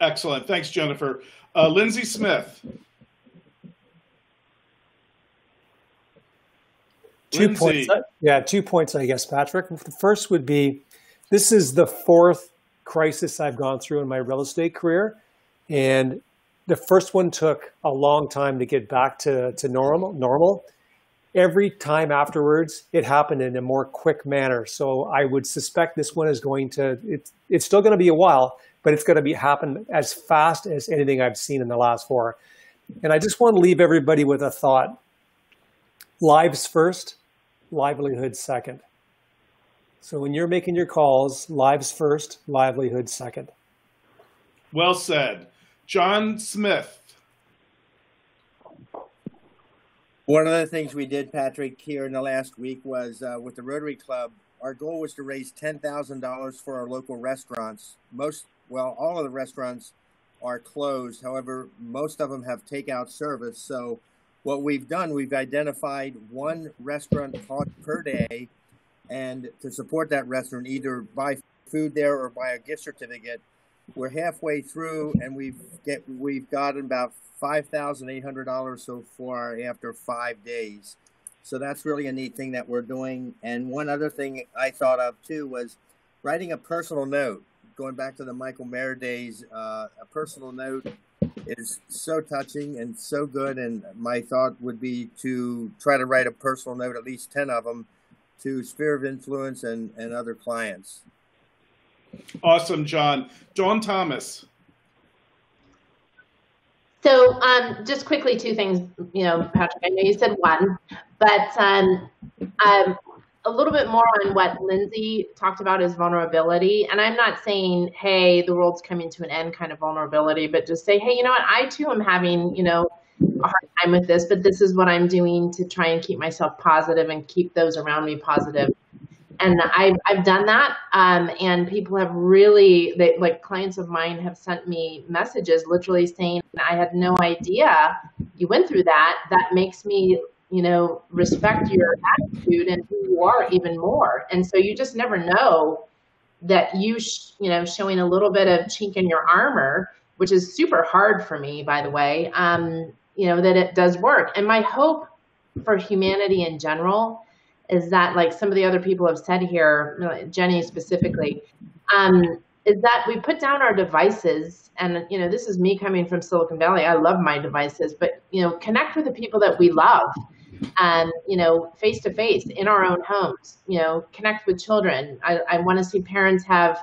Excellent. Thanks, Jennifer. Uh, Lindsay Smith. Two Lindsay. points. Yeah, two points, I guess, Patrick. The first would be this is the fourth crisis I've gone through in my real estate career. And the first one took a long time to get back to, to normal normal. Every time afterwards, it happened in a more quick manner. So I would suspect this one is going to it's it's still going to be a while, but it's going to be happen as fast as anything I've seen in the last four. And I just want to leave everybody with a thought. Lives first, livelihood second. So when you're making your calls, lives first, livelihood second. Well said. John Smith. One of the things we did, Patrick, here in the last week was uh, with the Rotary Club. Our goal was to raise ten thousand dollars for our local restaurants. Most, well, all of the restaurants are closed. However, most of them have takeout service. So, what we've done, we've identified one restaurant per day, and to support that restaurant, either buy food there or buy a gift certificate. We're halfway through, and we've get we've gotten about five thousand eight hundred dollars so far after five days. So that's really a neat thing that we're doing. And one other thing I thought of too was writing a personal note. Going back to the Michael Maher days, uh, a personal note is so touching and so good. And my thought would be to try to write a personal note, at least ten of them, to Sphere of Influence and, and other clients. Awesome, John. Dawn Thomas. So, um, just quickly, two things. You know, Patrick, I know you said one, but um, um, a little bit more on what Lindsay talked about is vulnerability. And I'm not saying, hey, the world's coming to an end kind of vulnerability, but just say, hey, you know what? I too am having, you know, a hard time with this, but this is what I'm doing to try and keep myself positive and keep those around me positive. and I've, I've done that um, and people have really they, like clients of mine have sent me messages literally saying i had no idea you went through that that makes me you know respect your attitude and who you are even more and so you just never know that you sh- you know showing a little bit of chink in your armor which is super hard for me by the way um, you know that it does work and my hope for humanity in general is that like some of the other people have said here, Jenny specifically, um, is that we put down our devices and you know this is me coming from Silicon Valley. I love my devices, but you know connect with the people that we love, and you know face to face in our own homes. You know connect with children. I, I want to see parents have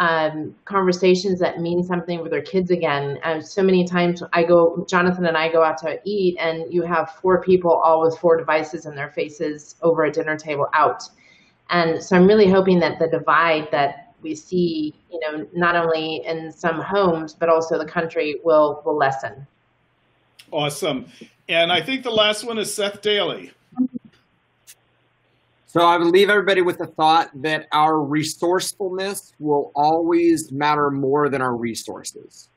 um, conversations that mean something with their kids again. And so many times I go, Jonathan and I go out to eat, and you have four people all with four devices in their faces over a dinner table out. And so I'm really hoping that the divide that we see, you know, not only in some homes but also the country will will lessen. Awesome. And I think the last one is Seth Dailey. So I would leave everybody with the thought that our resourcefulness will always matter more than our resources.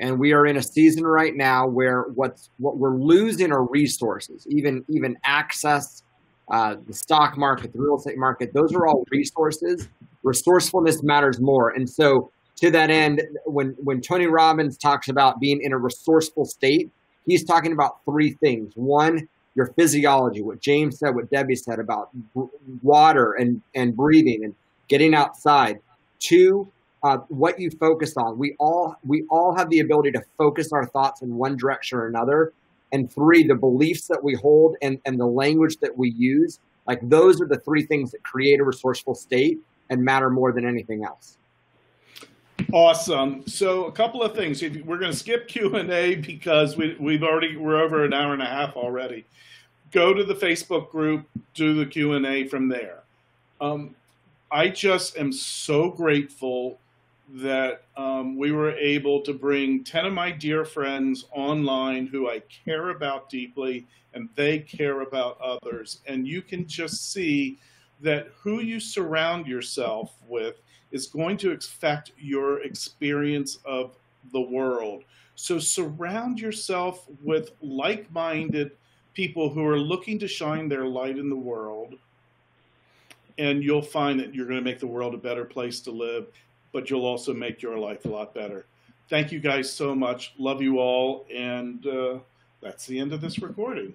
And we are in a season right now where what's what we're losing are resources, even even access, uh, the stock market, the real estate market. Those are all resources. Resourcefulness matters more. And so to that end, when when Tony Robbins talks about being in a resourceful state, he's talking about three things. One, your physiology, what James said, what Debbie said about water and, and breathing and getting outside. Two, uh, what you focus on. We all we all have the ability to focus our thoughts in one direction or another. And three, the beliefs that we hold and, and the language that we use Like those are the three things that create a resourceful state and matter more than anything else. Awesome. So a couple of things. We're going to skip Q and A because we, we've already we're over an hour and a half already. Go to the Facebook group, do the Q and A from there. Um, I just am so grateful that um, we were able to bring 10 of my dear friends online who I care about deeply and they care about others. And you can just see that who you surround yourself with is going to affect your experience of the world. So surround yourself with like minded people who are looking to shine their light in the world. And you'll find that you're going to make the world a better place to live, but you'll also make your life a lot better. Thank you guys so much. Love you all. And uh, that's the end of this recording.